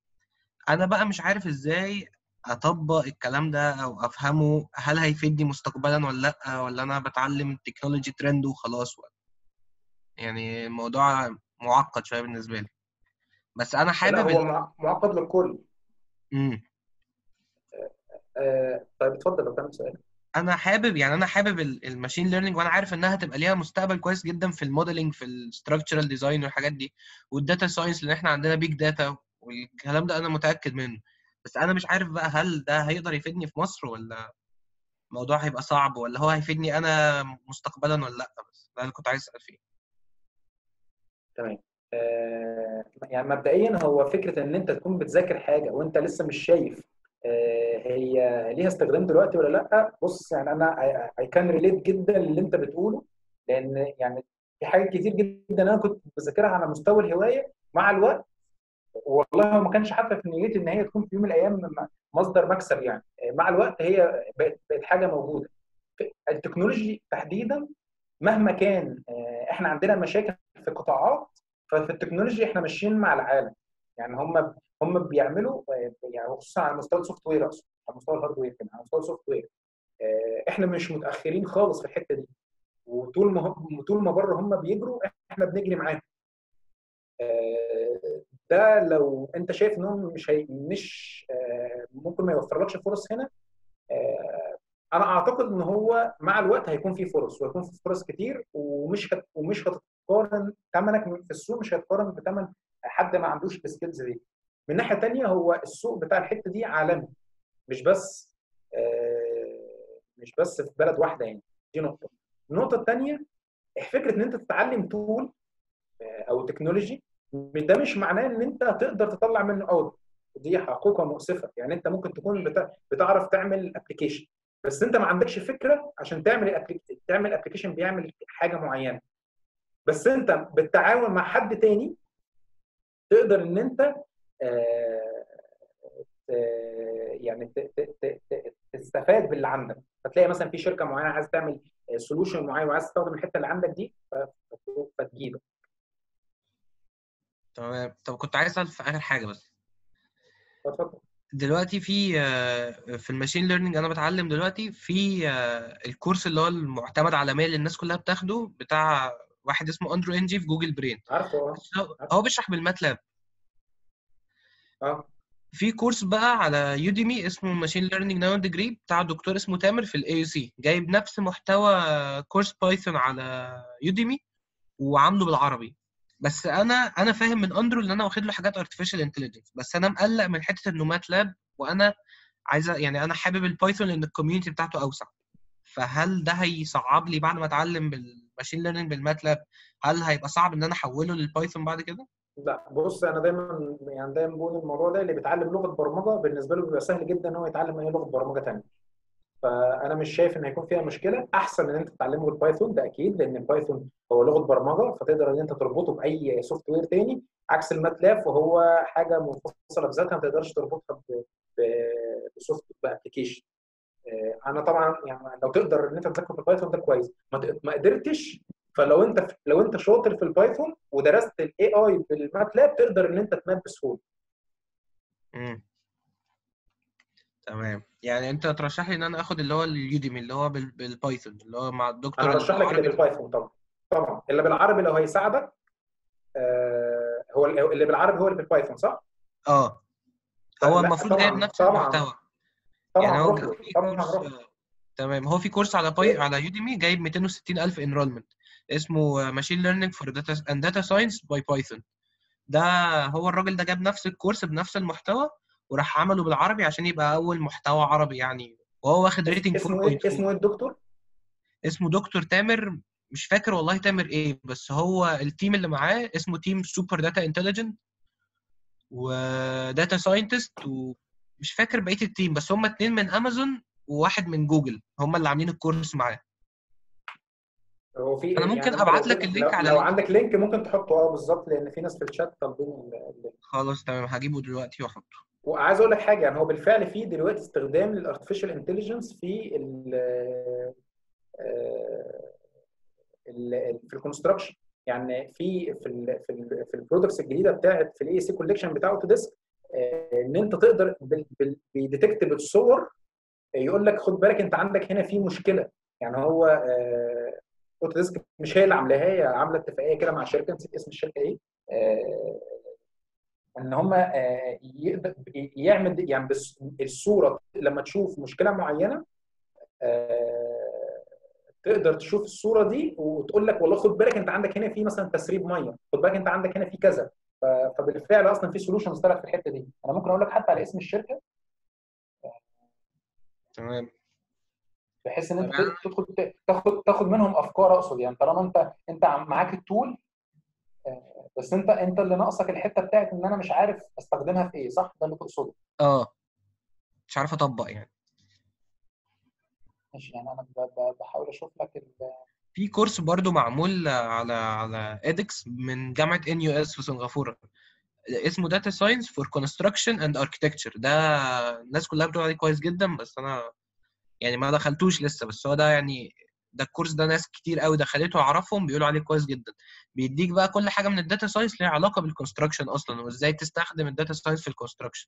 أنا بقى مش عارف إزاي أطبق الكلام ده أو أفهمه هل هيفيدني مستقبلا ولا لأ؟ ولا أنا بتعلم technology trend وخلاص ولا يعني الموضوع معقد شوية بالنسبة لي. بس أنا حابب هو معقد للكل. امم آه طيب اتفضل لو كان سؤال. أنا حابب يعني أنا حابب ال machine learning وأنا عارف إنها هتبقى ليها مستقبل كويس جدا في ال modeling في ال structural design والحاجات دي وال data science لأن إحنا عندنا big data والكلام ده أنا متأكد منه. بس أنا مش عارف بقى هل ده هيقدر يفيدني في مصر ولا الموضوع هيبقى صعب ولا هو هيفيدني أنا مستقبلا ولا لأ. بس ده اللي كنت عايز أسأل فيه. تمام. آه يعني مبدئيا هو فكرة إن أنت تكون بتذاكر حاجة وأنت لسه مش شايف هي ليها استخدام دلوقتي ولا لأ؟ بص يعني أنا I can relate جدا للي أنت بتقوله لأن يعني في حاجات كتير جدا أنا كنت بذاكرها على مستوى الهواية مع الوقت والله ما كانش حتى في نيتي إن هي تكون في يوم من الأيام مصدر مكسب يعني. مع الوقت هي بقت بقت حاجة موجودة. التكنولوجي تحديدا مهما كان إحنا عندنا مشاكل في قطاعات ففي التكنولوجي إحنا ماشيين مع العالم. يعني هم هم بيعملوا يعني خصوصا على مستوى ال software على مستوى ال hardware كمان على مستوى ال software. إحنا مش متأخرين خالص في الحتة دي. وطول ما طول ما بره هم بيجروا إحنا بنجري معاهم. ده لو أنت شايف إنهم مش هي مش ممكن ما يوفرلكش فرص هنا أنا أعتقد إن هو مع الوقت هيكون في فرص وهيكون في فرص كتير ومش هت ومش هتقارن ثمنك في السوق مش هيتقارن بثمن حد ما عندوش السكيلز دي من ناحية ثانية هو السوق بتاع الحتة دي عالمي. مش بس مش بس في بلد واحدة يعني. دي نقطة. النقطة الثانية فكرة إن أنت تتعلم tool أو technology ده مش معناه إن أنت تقدر تطلع منه. out دي حقيقة مؤسفة. يعني أنت ممكن تكون بتعرف تعمل application بس أنت ما عندكش فكرة عشان تعمل تعمل application بيعمل حاجة معينة. بس انت بالتعاون مع حد تاني تقدر ان انت يعني تستفاد باللي عندك. فتلاقي مثلا في شركة معينة عايز تعمل solution معين وعايز تستخدم الحتة اللي عندك دي فتجيبك. تمام. طب كنت عايز أسأل في آخر حاجة بس. اتفضل. دلوقتي في في ال machine learning أنا بتعلم دلوقتي في ال course اللي هو المعتمد عالميا اللي الناس كلها بتاخده بتاع واحد اسمه Andrew Ng في Google Brain. عارفه هو بيشرح بال MATLAB. آه. في course بقى على Udemy اسمه machine learning nanodegree بتاع دكتور اسمه تامر في ال AEC جايب نفس محتوى course Python على Udemy وعامله بالعربي. بس أنا أنا فاهم من اندرو إن أنا واخد له حاجات artificial intelligence بس أنا مقلق من حتة إنه MATLAB وأنا عايز يعني أنا حابب ال Python لأن ال community بتاعته أوسع. فهل ده هيصعب لي بعد ما أتعلم بال machine learning بال MATLAB هل هيبقى صعب إن أنا أحوله لل Python بعد كده؟ لا بص أنا دايما يعني دايما بقول الموضوع ده اللي بيتعلم لغة برمجة بالنسبة له بيبقى سهل جدا إن هو يتعلم أي لغة برمجة ثانية فأنا مش شايف إن هيكون فيها مشكلة. أحسن إن أنت تتعلمه بال Python ده أكيد لأن ال Python هو لغة برمجة فتقدر إن أنت تربطه بأي software ثاني عكس ال MATLAB وهو حاجة منفصلة بذاتها ما تقدرش تربطها ب soft ب application أنا طبعا يعني لو تقدر إن أنت تذاكر بال Python ده كويس. ما قدرتش فلو أنت لو أنت شاطر في ال Python ودرست ال AI بال MATLAB تقدر إن أنت ت map بسهولة. امم تمام. يعني أنت ترشح لي إن أنا آخد اللي هو ال Udemy اللي هو بال Python اللي هو مع الدكتور أنا ارشح لك اللي بال Python طبعا. طبعا. اللي بالعربي لو هيساعدك آه هو اللي بالعربي هو اللي بال Python صح؟ آه. هو المفروض جايب نفس طبعا. المحتوى. طبعا يعني هو في كورس تمام هو في course على باي على Udemy جايب 260 ألف enrollment اسمه machine learning for data and data science by Python ده هو الراجل ده جاب نفس ال course بنفس المحتوى وراح عمله بالعربي عشان يبقى أول محتوى عربي يعني وهو واخد rating اسمه إيه؟ 4.2 اسمه إيه الدكتور؟ اسمه دكتور تامر مش فاكر والله تامر إيه بس هو ال team اللي معاه اسمه team super data intelligent و data scientist ومش فاكر بقية ال team بس هم اتنين من امازون وواحد من جوجل هم اللي عاملين ال course معاه. هو في أنا ممكن يعني أبعت لو- لك ال link لو- على لو link. عندك link ممكن تحطه آه بالظبط لأن في ناس في الشات طالبين ال- ال link خلاص تمام هجيبه دلوقتي وأحطه. وعايز أقول لك حاجة يعني هو بالفعل في دلوقتي استخدام لل artificial intelligence في ال ال- في ال construction يعني في في ال في ال في ال products الجديدة بتاعت في ال AEC Collection بتاع Autodesk إن أنت تقدر بي detect بالصور يقول لك خد بالك أنت عندك هنا في مشكلة. يعني هو آه، Autodesk مش هي اللي عاملاها هي عاملة اتفاقية كده مع شركة نسيت اسم الشركة إيه. آه، إن هم يعمل يعني الصورة لما تشوف مشكلة معينة آه، تقدر تشوف الصورة دي وتقول لك والله خد بالك أنت عندك هنا في مثلا تسريب مية خد بالك أنت عندك هنا في كذا. فبالفعل أصلا في سولوشنز طلعت في الحتة دي. أنا ممكن أقول لك حتى على اسم الشركة. تمام. بحيث إن أنت. تدخل تاخد تاخد منهم أفكار أقصد. يعني طالما انت أنت معاك التول آه، بس انت أنت اللي ناقصك الحتة بتاعت إن أنا مش عارف أستخدمها في إيه. صح؟ ده اللي تقصده. آه. مش عارف أطبق يعني. ماشي. يعني أنا بحاول أشوف لك ال- في course برضو معمول على على edX من جامعة NUS في سنغافورة. اسمه data science for construction and architecture ده الناس كلها بتقول عليه كويس جدا بس أنا يعني ما دخلتوش لسه. بس هو ده يعني ده ال course ده ناس كتير قوي دخلته اعرفهم بيقولوا عليه كويس جدا. بيديك بقى كل حاجة من ال data science ليها علاقة بال construction أصلا وإزاي تستخدم ال data science في ال construction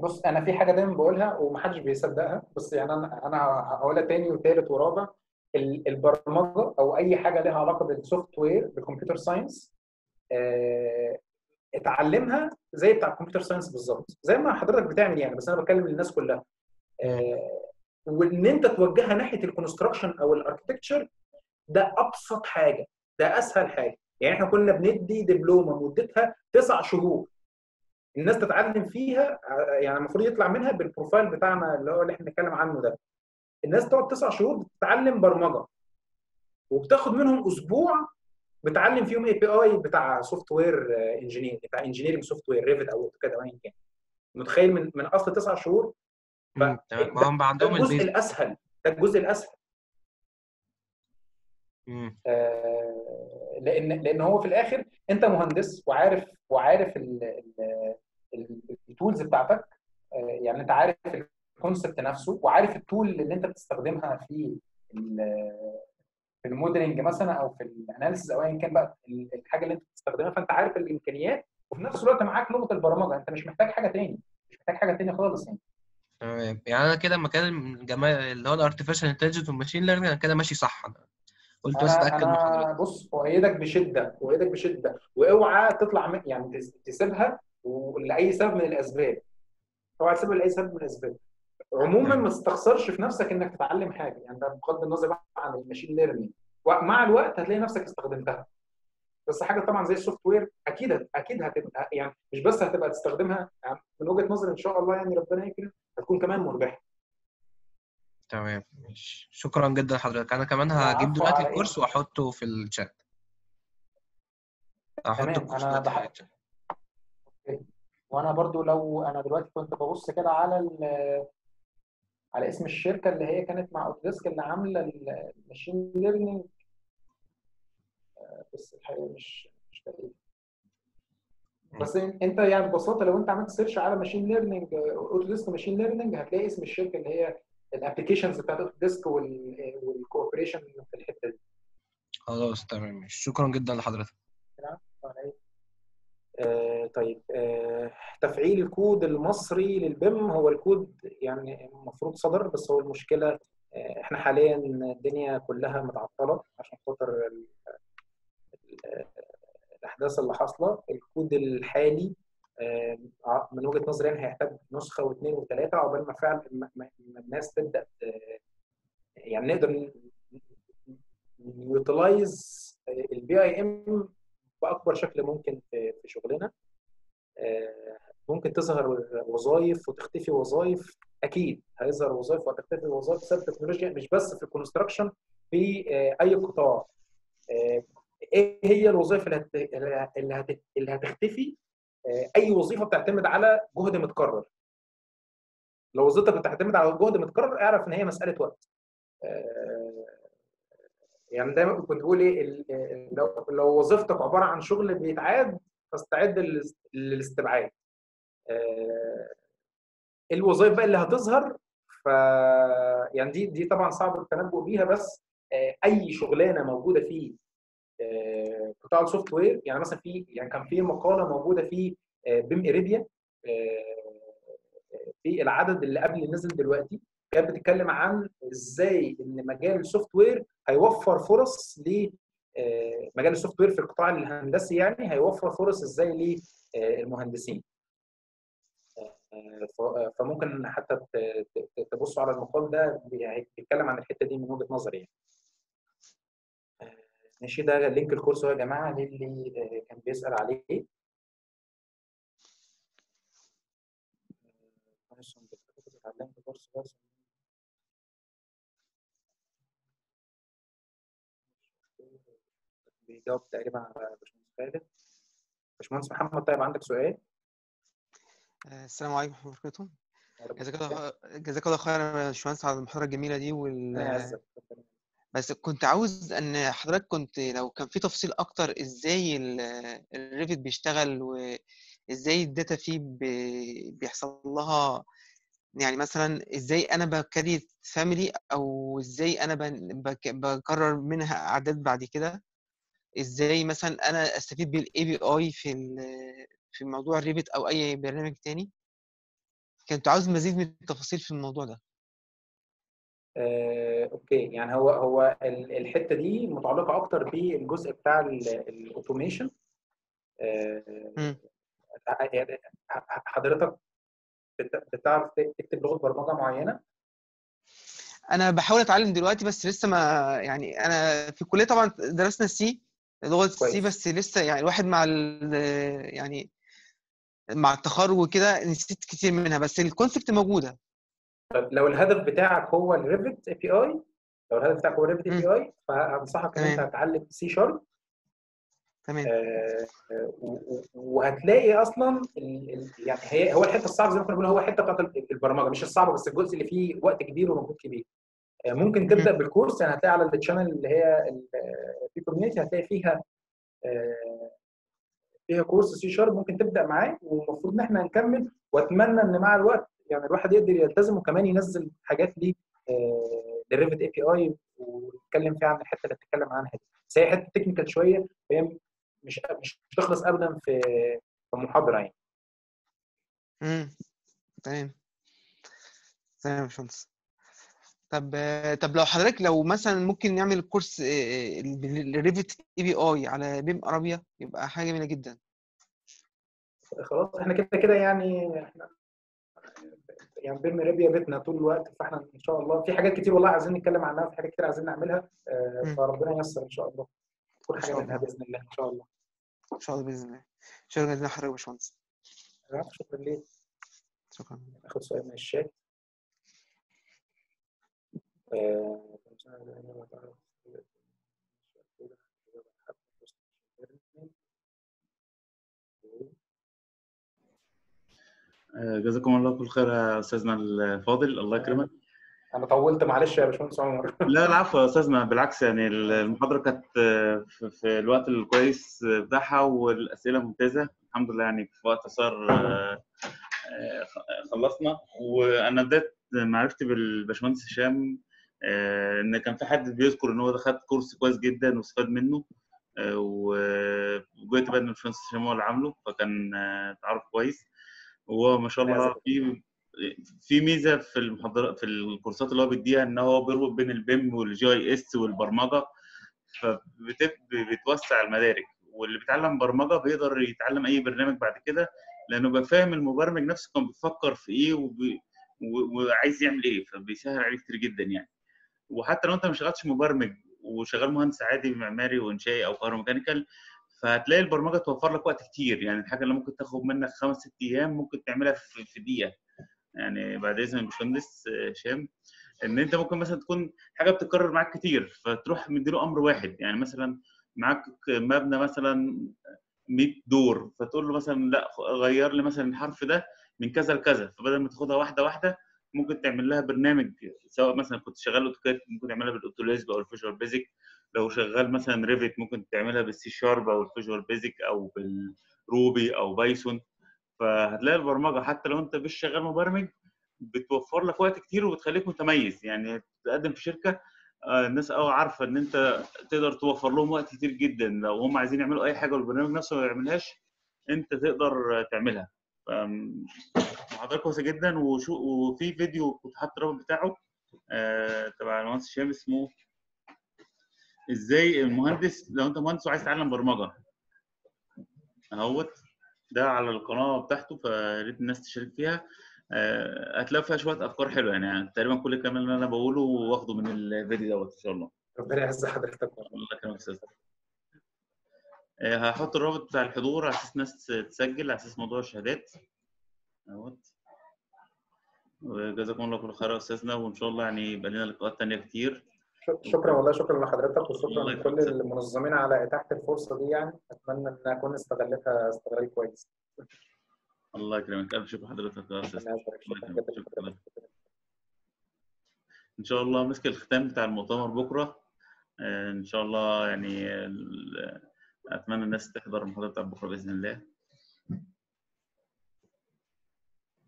بص أنا في حاجة دايما بقولها ومحدش بيصدقها. بس يعني أنا أنا هقولها تاني وتالت ورابع. البرمجة أو أي حاجة لها علاقة بال software بال computer science آه، اتعلمها زي بتاع ال computer science بالظبط. زي ما حضرتك بتعمل يعني بس أنا بتكلم للناس كلها. آه، وإن أنت توجهها ناحية ال construction أو ال architecture ده أبسط حاجة ده أسهل حاجة. يعني إحنا كنا بندي دبلومة مدتها تسع شهور. الناس تتعلم فيها آه، يعني المفروض يطلع منها بال profile بتاعنا اللي هو اللي إحنا بنتكلم عنه ده. الناس تقعد تسع شهور بتتعلم برمجة. وبتاخد منهم أسبوع بتعلم فيهم API بتاع software engineer بتاع engineering software Revit أو AutoCAD أو ايا كان. متخيل من من أصل تسع شهور؟ ما هم عندهم الجزء الأسهل. ده الجزء الأسهل. آه، لأن لأن هو في الآخر أنت مهندس وعارف وعارف ال tools بتاعتك. آه، يعني أنت عارف ال concept نفسه وعارف ال tool اللي أنت بتستخدمها في في ال modeling مثلا أو في ال analysis أو ايا كان بقى الحاجة اللي أنت بتستخدمها فأنت عارف الإمكانيات وفي نفس الوقت معاك لغه البرمجة. أنت مش محتاج حاجة تاني مش محتاج حاجة تاني خالص يعني. تمام. يعني أنا كده مكان الجماعة اللي هو ال artificial intelligence وال machine learning أنا كده ماشي صح. أنا قلت بس أتأكد من حضرتك. بص اؤيدك بشدة اؤيدك بشدة وأوعى تطلع يعني تس- تسيبها لاي سبب من الأسباب. أوعى تسيبها لأي سبب من الأسباب. عموما ما تستخسرش في نفسك إنك تتعلم حاجة. يعني ده بغض النظر بقى عن ال machine learning ومع الوقت هتلاقي نفسك استخدمتها. بس حاجة طبعا زي ال software أكيد أكيد هتبقى يعني مش بس هتبقى تستخدمها يعني من وجهة نظري إن شاء الله يعني ربنا يكرم هتكون كمان مربحة. تمام. ماشي. شكرا جدا لحضرتك. أنا كمان هجيب دلوقتي إيه؟ الكورس وأحطه في الشات هحط تمام. الكورس أنا دلوقتي في الشات وأنا برضو لو أنا دلوقتي كنت ببص كده على على اسم الشركة اللي هي كانت مع Autodesk اللي عاملة ال- ال machine learning بس الحقيقة مش مش لاقيه بس أنت يعني ببساطة لو أنت عملت search على machine learning Autodesk machine learning هتلاقي اسم الشركة اللي هي ال applications بتاعت Autodesk وال cooperation في الحتة دي. خلاص تمام. شكرا جدا لحضرتك. آه طيب آه تفعيل الكود المصري لل BIM هو الكود يعني المفروض صدر بس هو المشكلة آه إحنا حاليا الدنيا كلها متعطلة عشان خاطر ال- ال- الأحداث اللي حاصلة. الكود الحالي آه، من وجهة نظري يعني هيحتاج نسخة واثنين وثلاثة عقبال ما فعلا ما- الناس تبدأ آه، يعني نقدر utilize ال BIM بأكبر شكل ممكن في شغلنا. ممكن تظهر وظائف وتختفي وظائف أكيد هيظهر وظائف وهتختفي وظائف بسبب التكنولوجيا مش بس في ال construction في آه، أي قطاع. آه، إيه هي الوظائف اللي. اللي هت... اللي هتختفي؟ آه، أي وظيفة بتعتمد على جهد متكرر. لو وظيفتك بتعتمد على جهد متكرر اعرف إن هي مسألة وقت. يعني دايما كنت بقول إيه لو لو وظيفتك عبارة عن شغل بيتعاد فاستعد للاس- للاستبعاد. الوظائف بقى اللي هتظهر ف يعني دي دي طبعا صعب التنبؤ بيها بس آه، أي شغلانة موجودة في آه، قطاع ال software يعني مثلا في يعني كان في مقالة موجودة في آه، BIM Arabia في العدد اللي قبل اللي نزل دلوقتي كانت بتتكلم عن إزاي إن مجال ال software هيوفر فرص ل مجال ال software في القطاع الهندسي يعني هيوفر فرص إزاي للمهندسين فممكن حتى تبصوا على المقال ده بي- بيتكلم عن الحتة دي من وجهة نظري يعني. آه، ماشي ده link الكورس يا جماعة للي آه، كان بيسأل عليه آه، بيجاوب تقريبا على باشمهندس خالد باشمهندس محمد طيب عندك سؤال؟ آه، السلام عليكم ورحمة الله وبركاته. جزاك. الله جزاك الله خيرا يا باشمهندس على المحاضرة الجميلة دي وال... بس كنت عاوز إن حضرتك كنت لو كان في تفصيل أكتر إزاي ال Revit بيشتغل وإزاي ال data فيه بي- بيحصل لها يعني مثلا إزاي أنا ب create family أو إزاي أنا بكرر منها أعداد بعد كده؟ إزاي مثلا أنا أستفيد بال API في في موضوع ال Revit أو أي برنامج تاني؟ كنت عاوز مزيد من التفاصيل في الموضوع ده. آه، okay. يعني هو هو ال- الحتة دي متعلقة أكتر بالجزء بتاع ال automation مم. حضرتك بت- بتعرف تكتب لغة برمجة معينة؟ أنا بحاول أتعلم دلوقتي بس لسه ما يعني أنا في الكلية طبعا درسنا C لغة كويس. بس لسه يعني الواحد مع ال يعني مع التخرج وكده نسيت كتير منها بس ال concept موجودة. طب لو الهدف بتاعك هو ال Revit API لو الهدف بتاعك هو ال Revit API فأنصحك إن أنت. تتعلم C sharp تمام. آه، وهتلاقي أصلا يعني هي هو الحتة الصعبة زي ما كنا بنقول هو الحتة بتاعت ال- البرمجة مش الصعبة بس الجزء اللي فيه وقت كبير ومجهود كبير. آه، ممكن تبدأ بال course يعني هتلاقي على ال channel اللي هي في community هتلاقي فيها آه، فيها كورس سي شارب ممكن تبدأ معاه والمفروض إن إحنا نكمل. وأتمنى إن مع الوقت يعني الواحد يقدر يلتزم وكمان ينزل حاجات ليه لل Revit API ويتكلم فيها عن الحتة اللي بتتكلم عنها دي. بس هي حتة technical شوية فهي مش مش هتخلص ابدا في في محاضرة يعني. امم تمام. تمام يا باشمهندس. طب طب لو حضرتك لو مثلا ممكن نعمل course ال Revit API على بيم أرابيا يبقى حاجة جميلة جدا. خلاص إحنا كده كده يعني إحنا يعني بيم أرابيا بيتنا طول الوقت فإحنا إن شاء الله في حاجات كتير والله عايزين نتكلم عنها في حاجات كتير عايزين نعملها. فربنا ييسر إن شاء الله. كل حاجة منها. بإذن الله إن شاء الله. إن شاء الله بإذن الله. شكرا جزيلا لحضرتك يا باشمهندس. شكرا ليك. شكرا. ناخد سؤال من الشات. جزاكم الله كل خير يا أستاذنا الفاضل الله يكرمك. أنا طولت معلش يا باشمهندس عمر. لا العفو يا أستاذنا بالعكس يعني المحاضرة كانت في الوقت الكويس بتاعها والأسئلة ممتازة. الحمد لله يعني في وقت قصير آه، آه، خلصنا. وأنا بدأت معرفتي بالباشمهندس هشام إن كان في حد بيذكر إن هو خد course كويس جدا واستفاد منه آه، وجيت بقى إن هشام هو اللي عامله فكان آه، تعرف كويس. وهو ما شاء الله في في ميزة في المحاضرات في الكورسات اللي هو بيديها إن هو بيربط بين ال BIM وال GIS والبرمجة فبتوسع المدارك. واللي بيتعلم برمجة بيقدر يتعلم أي برنامج بعد كده لأنه بيبقى فاهم المبرمج نفسه كان بيفكر في إيه وبي... وعايز يعمل إيه فبيسهل عليه كتير جدا يعني. وحتى لو انت ما شغلتش مبرمج وشغال مهندس عادي معماري وانشائي أو كهروميكانيكال فهتلاقي البرمجة توفر لك وقت كتير. يعني الحاجة اللي ممكن تاخد منك خمس ست أيام ممكن تعملها في دقيقة. يعني بعد اذن الباشمهندس آه، هشام إن أنت ممكن مثلا تكون حاجة بتتكرر معاك كتير فتروح مديله أمر واحد. يعني مثلا معاك مبنى مثلا 100 دور فتقول له مثلا لأ غير لي مثلا الحرف ده من كذا لكذا. فبدل ما تاخدها واحدة واحدة ممكن تعمل لها برنامج سواء مثلا كنت شغال AutoCAD ممكن تعملها بال AutoLISP أو ال Visual Basic. لو شغال مثلا Revit ممكن تعملها بالسي شارب أو الفيجوال بيزك أو بالروبي أو بايثون. فهتلاقي البرمجة حتى لو أنت مش شغال مبرمج بتوفر لك وقت كتير وبتخليك متميز. يعني تقدم في شركة آه، الناس آه عارفة إن أنت تقدر توفر لهم وقت كتير جدا. لو هم عايزين يعملوا أي حاجة والبرنامج نفسه ما يعملهاش أنت تقدر تعملها. محاضره كويسه جدا. وشو وفي فيديو كنت حاطط الرابط بتاعه آه، تبع المهندس هشام اسمه إزاي المهندس لو أنت مهندس وعايز تتعلم برمجة أهوت ده على القناة بتاعته فيا ريت الناس تشارك فيها. آه، هتلاقي فيها شوية أفكار حلوة يعني, تقريبا كل الكلام اللي أنا بقوله واخده من الفيديو دوت إن شاء الله. ربنا يعز حضرتك الله يكرمك يا أستاذ. هحط الرابط بتاع الحضور على أساس الناس تسجل على أساس موضوع الشهادات. أهوت. وجزاكم الله كل خير يا أستاذنا وإن شاء الله يعني يبقى لنا لقاءات تانية كتير. شكرا والله شكرا لحضرتك وشكرا. لكل المنظمين على إتاحة الفرصة دي يعني. أتمنى إن أكون استغلتها استغلال كويس. الله يكرمك. ألف شكر حضرتك يا أستاذ. لحضرتك إن شاء الله مسك الختام بتاع المؤتمر بكرة. آه، إن شاء الله يعني أتمنى الناس تحضر المحاضرة بتاع بكرة بإذن الله.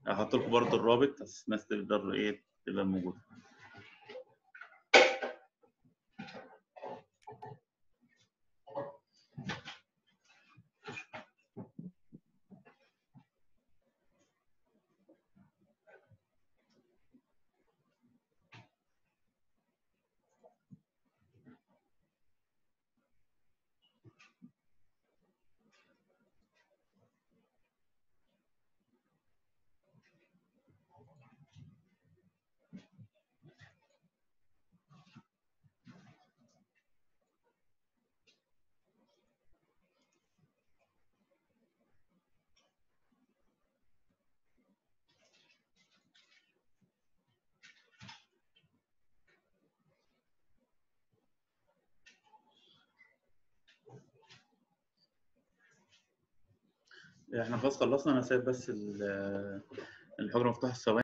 هحط لكم برضه الرابط بس الناس تقدر إيه تبقى موجودة. إحنا خلاص خلصنا أنا سايب بس ال- الحجره مفتوحه الثواني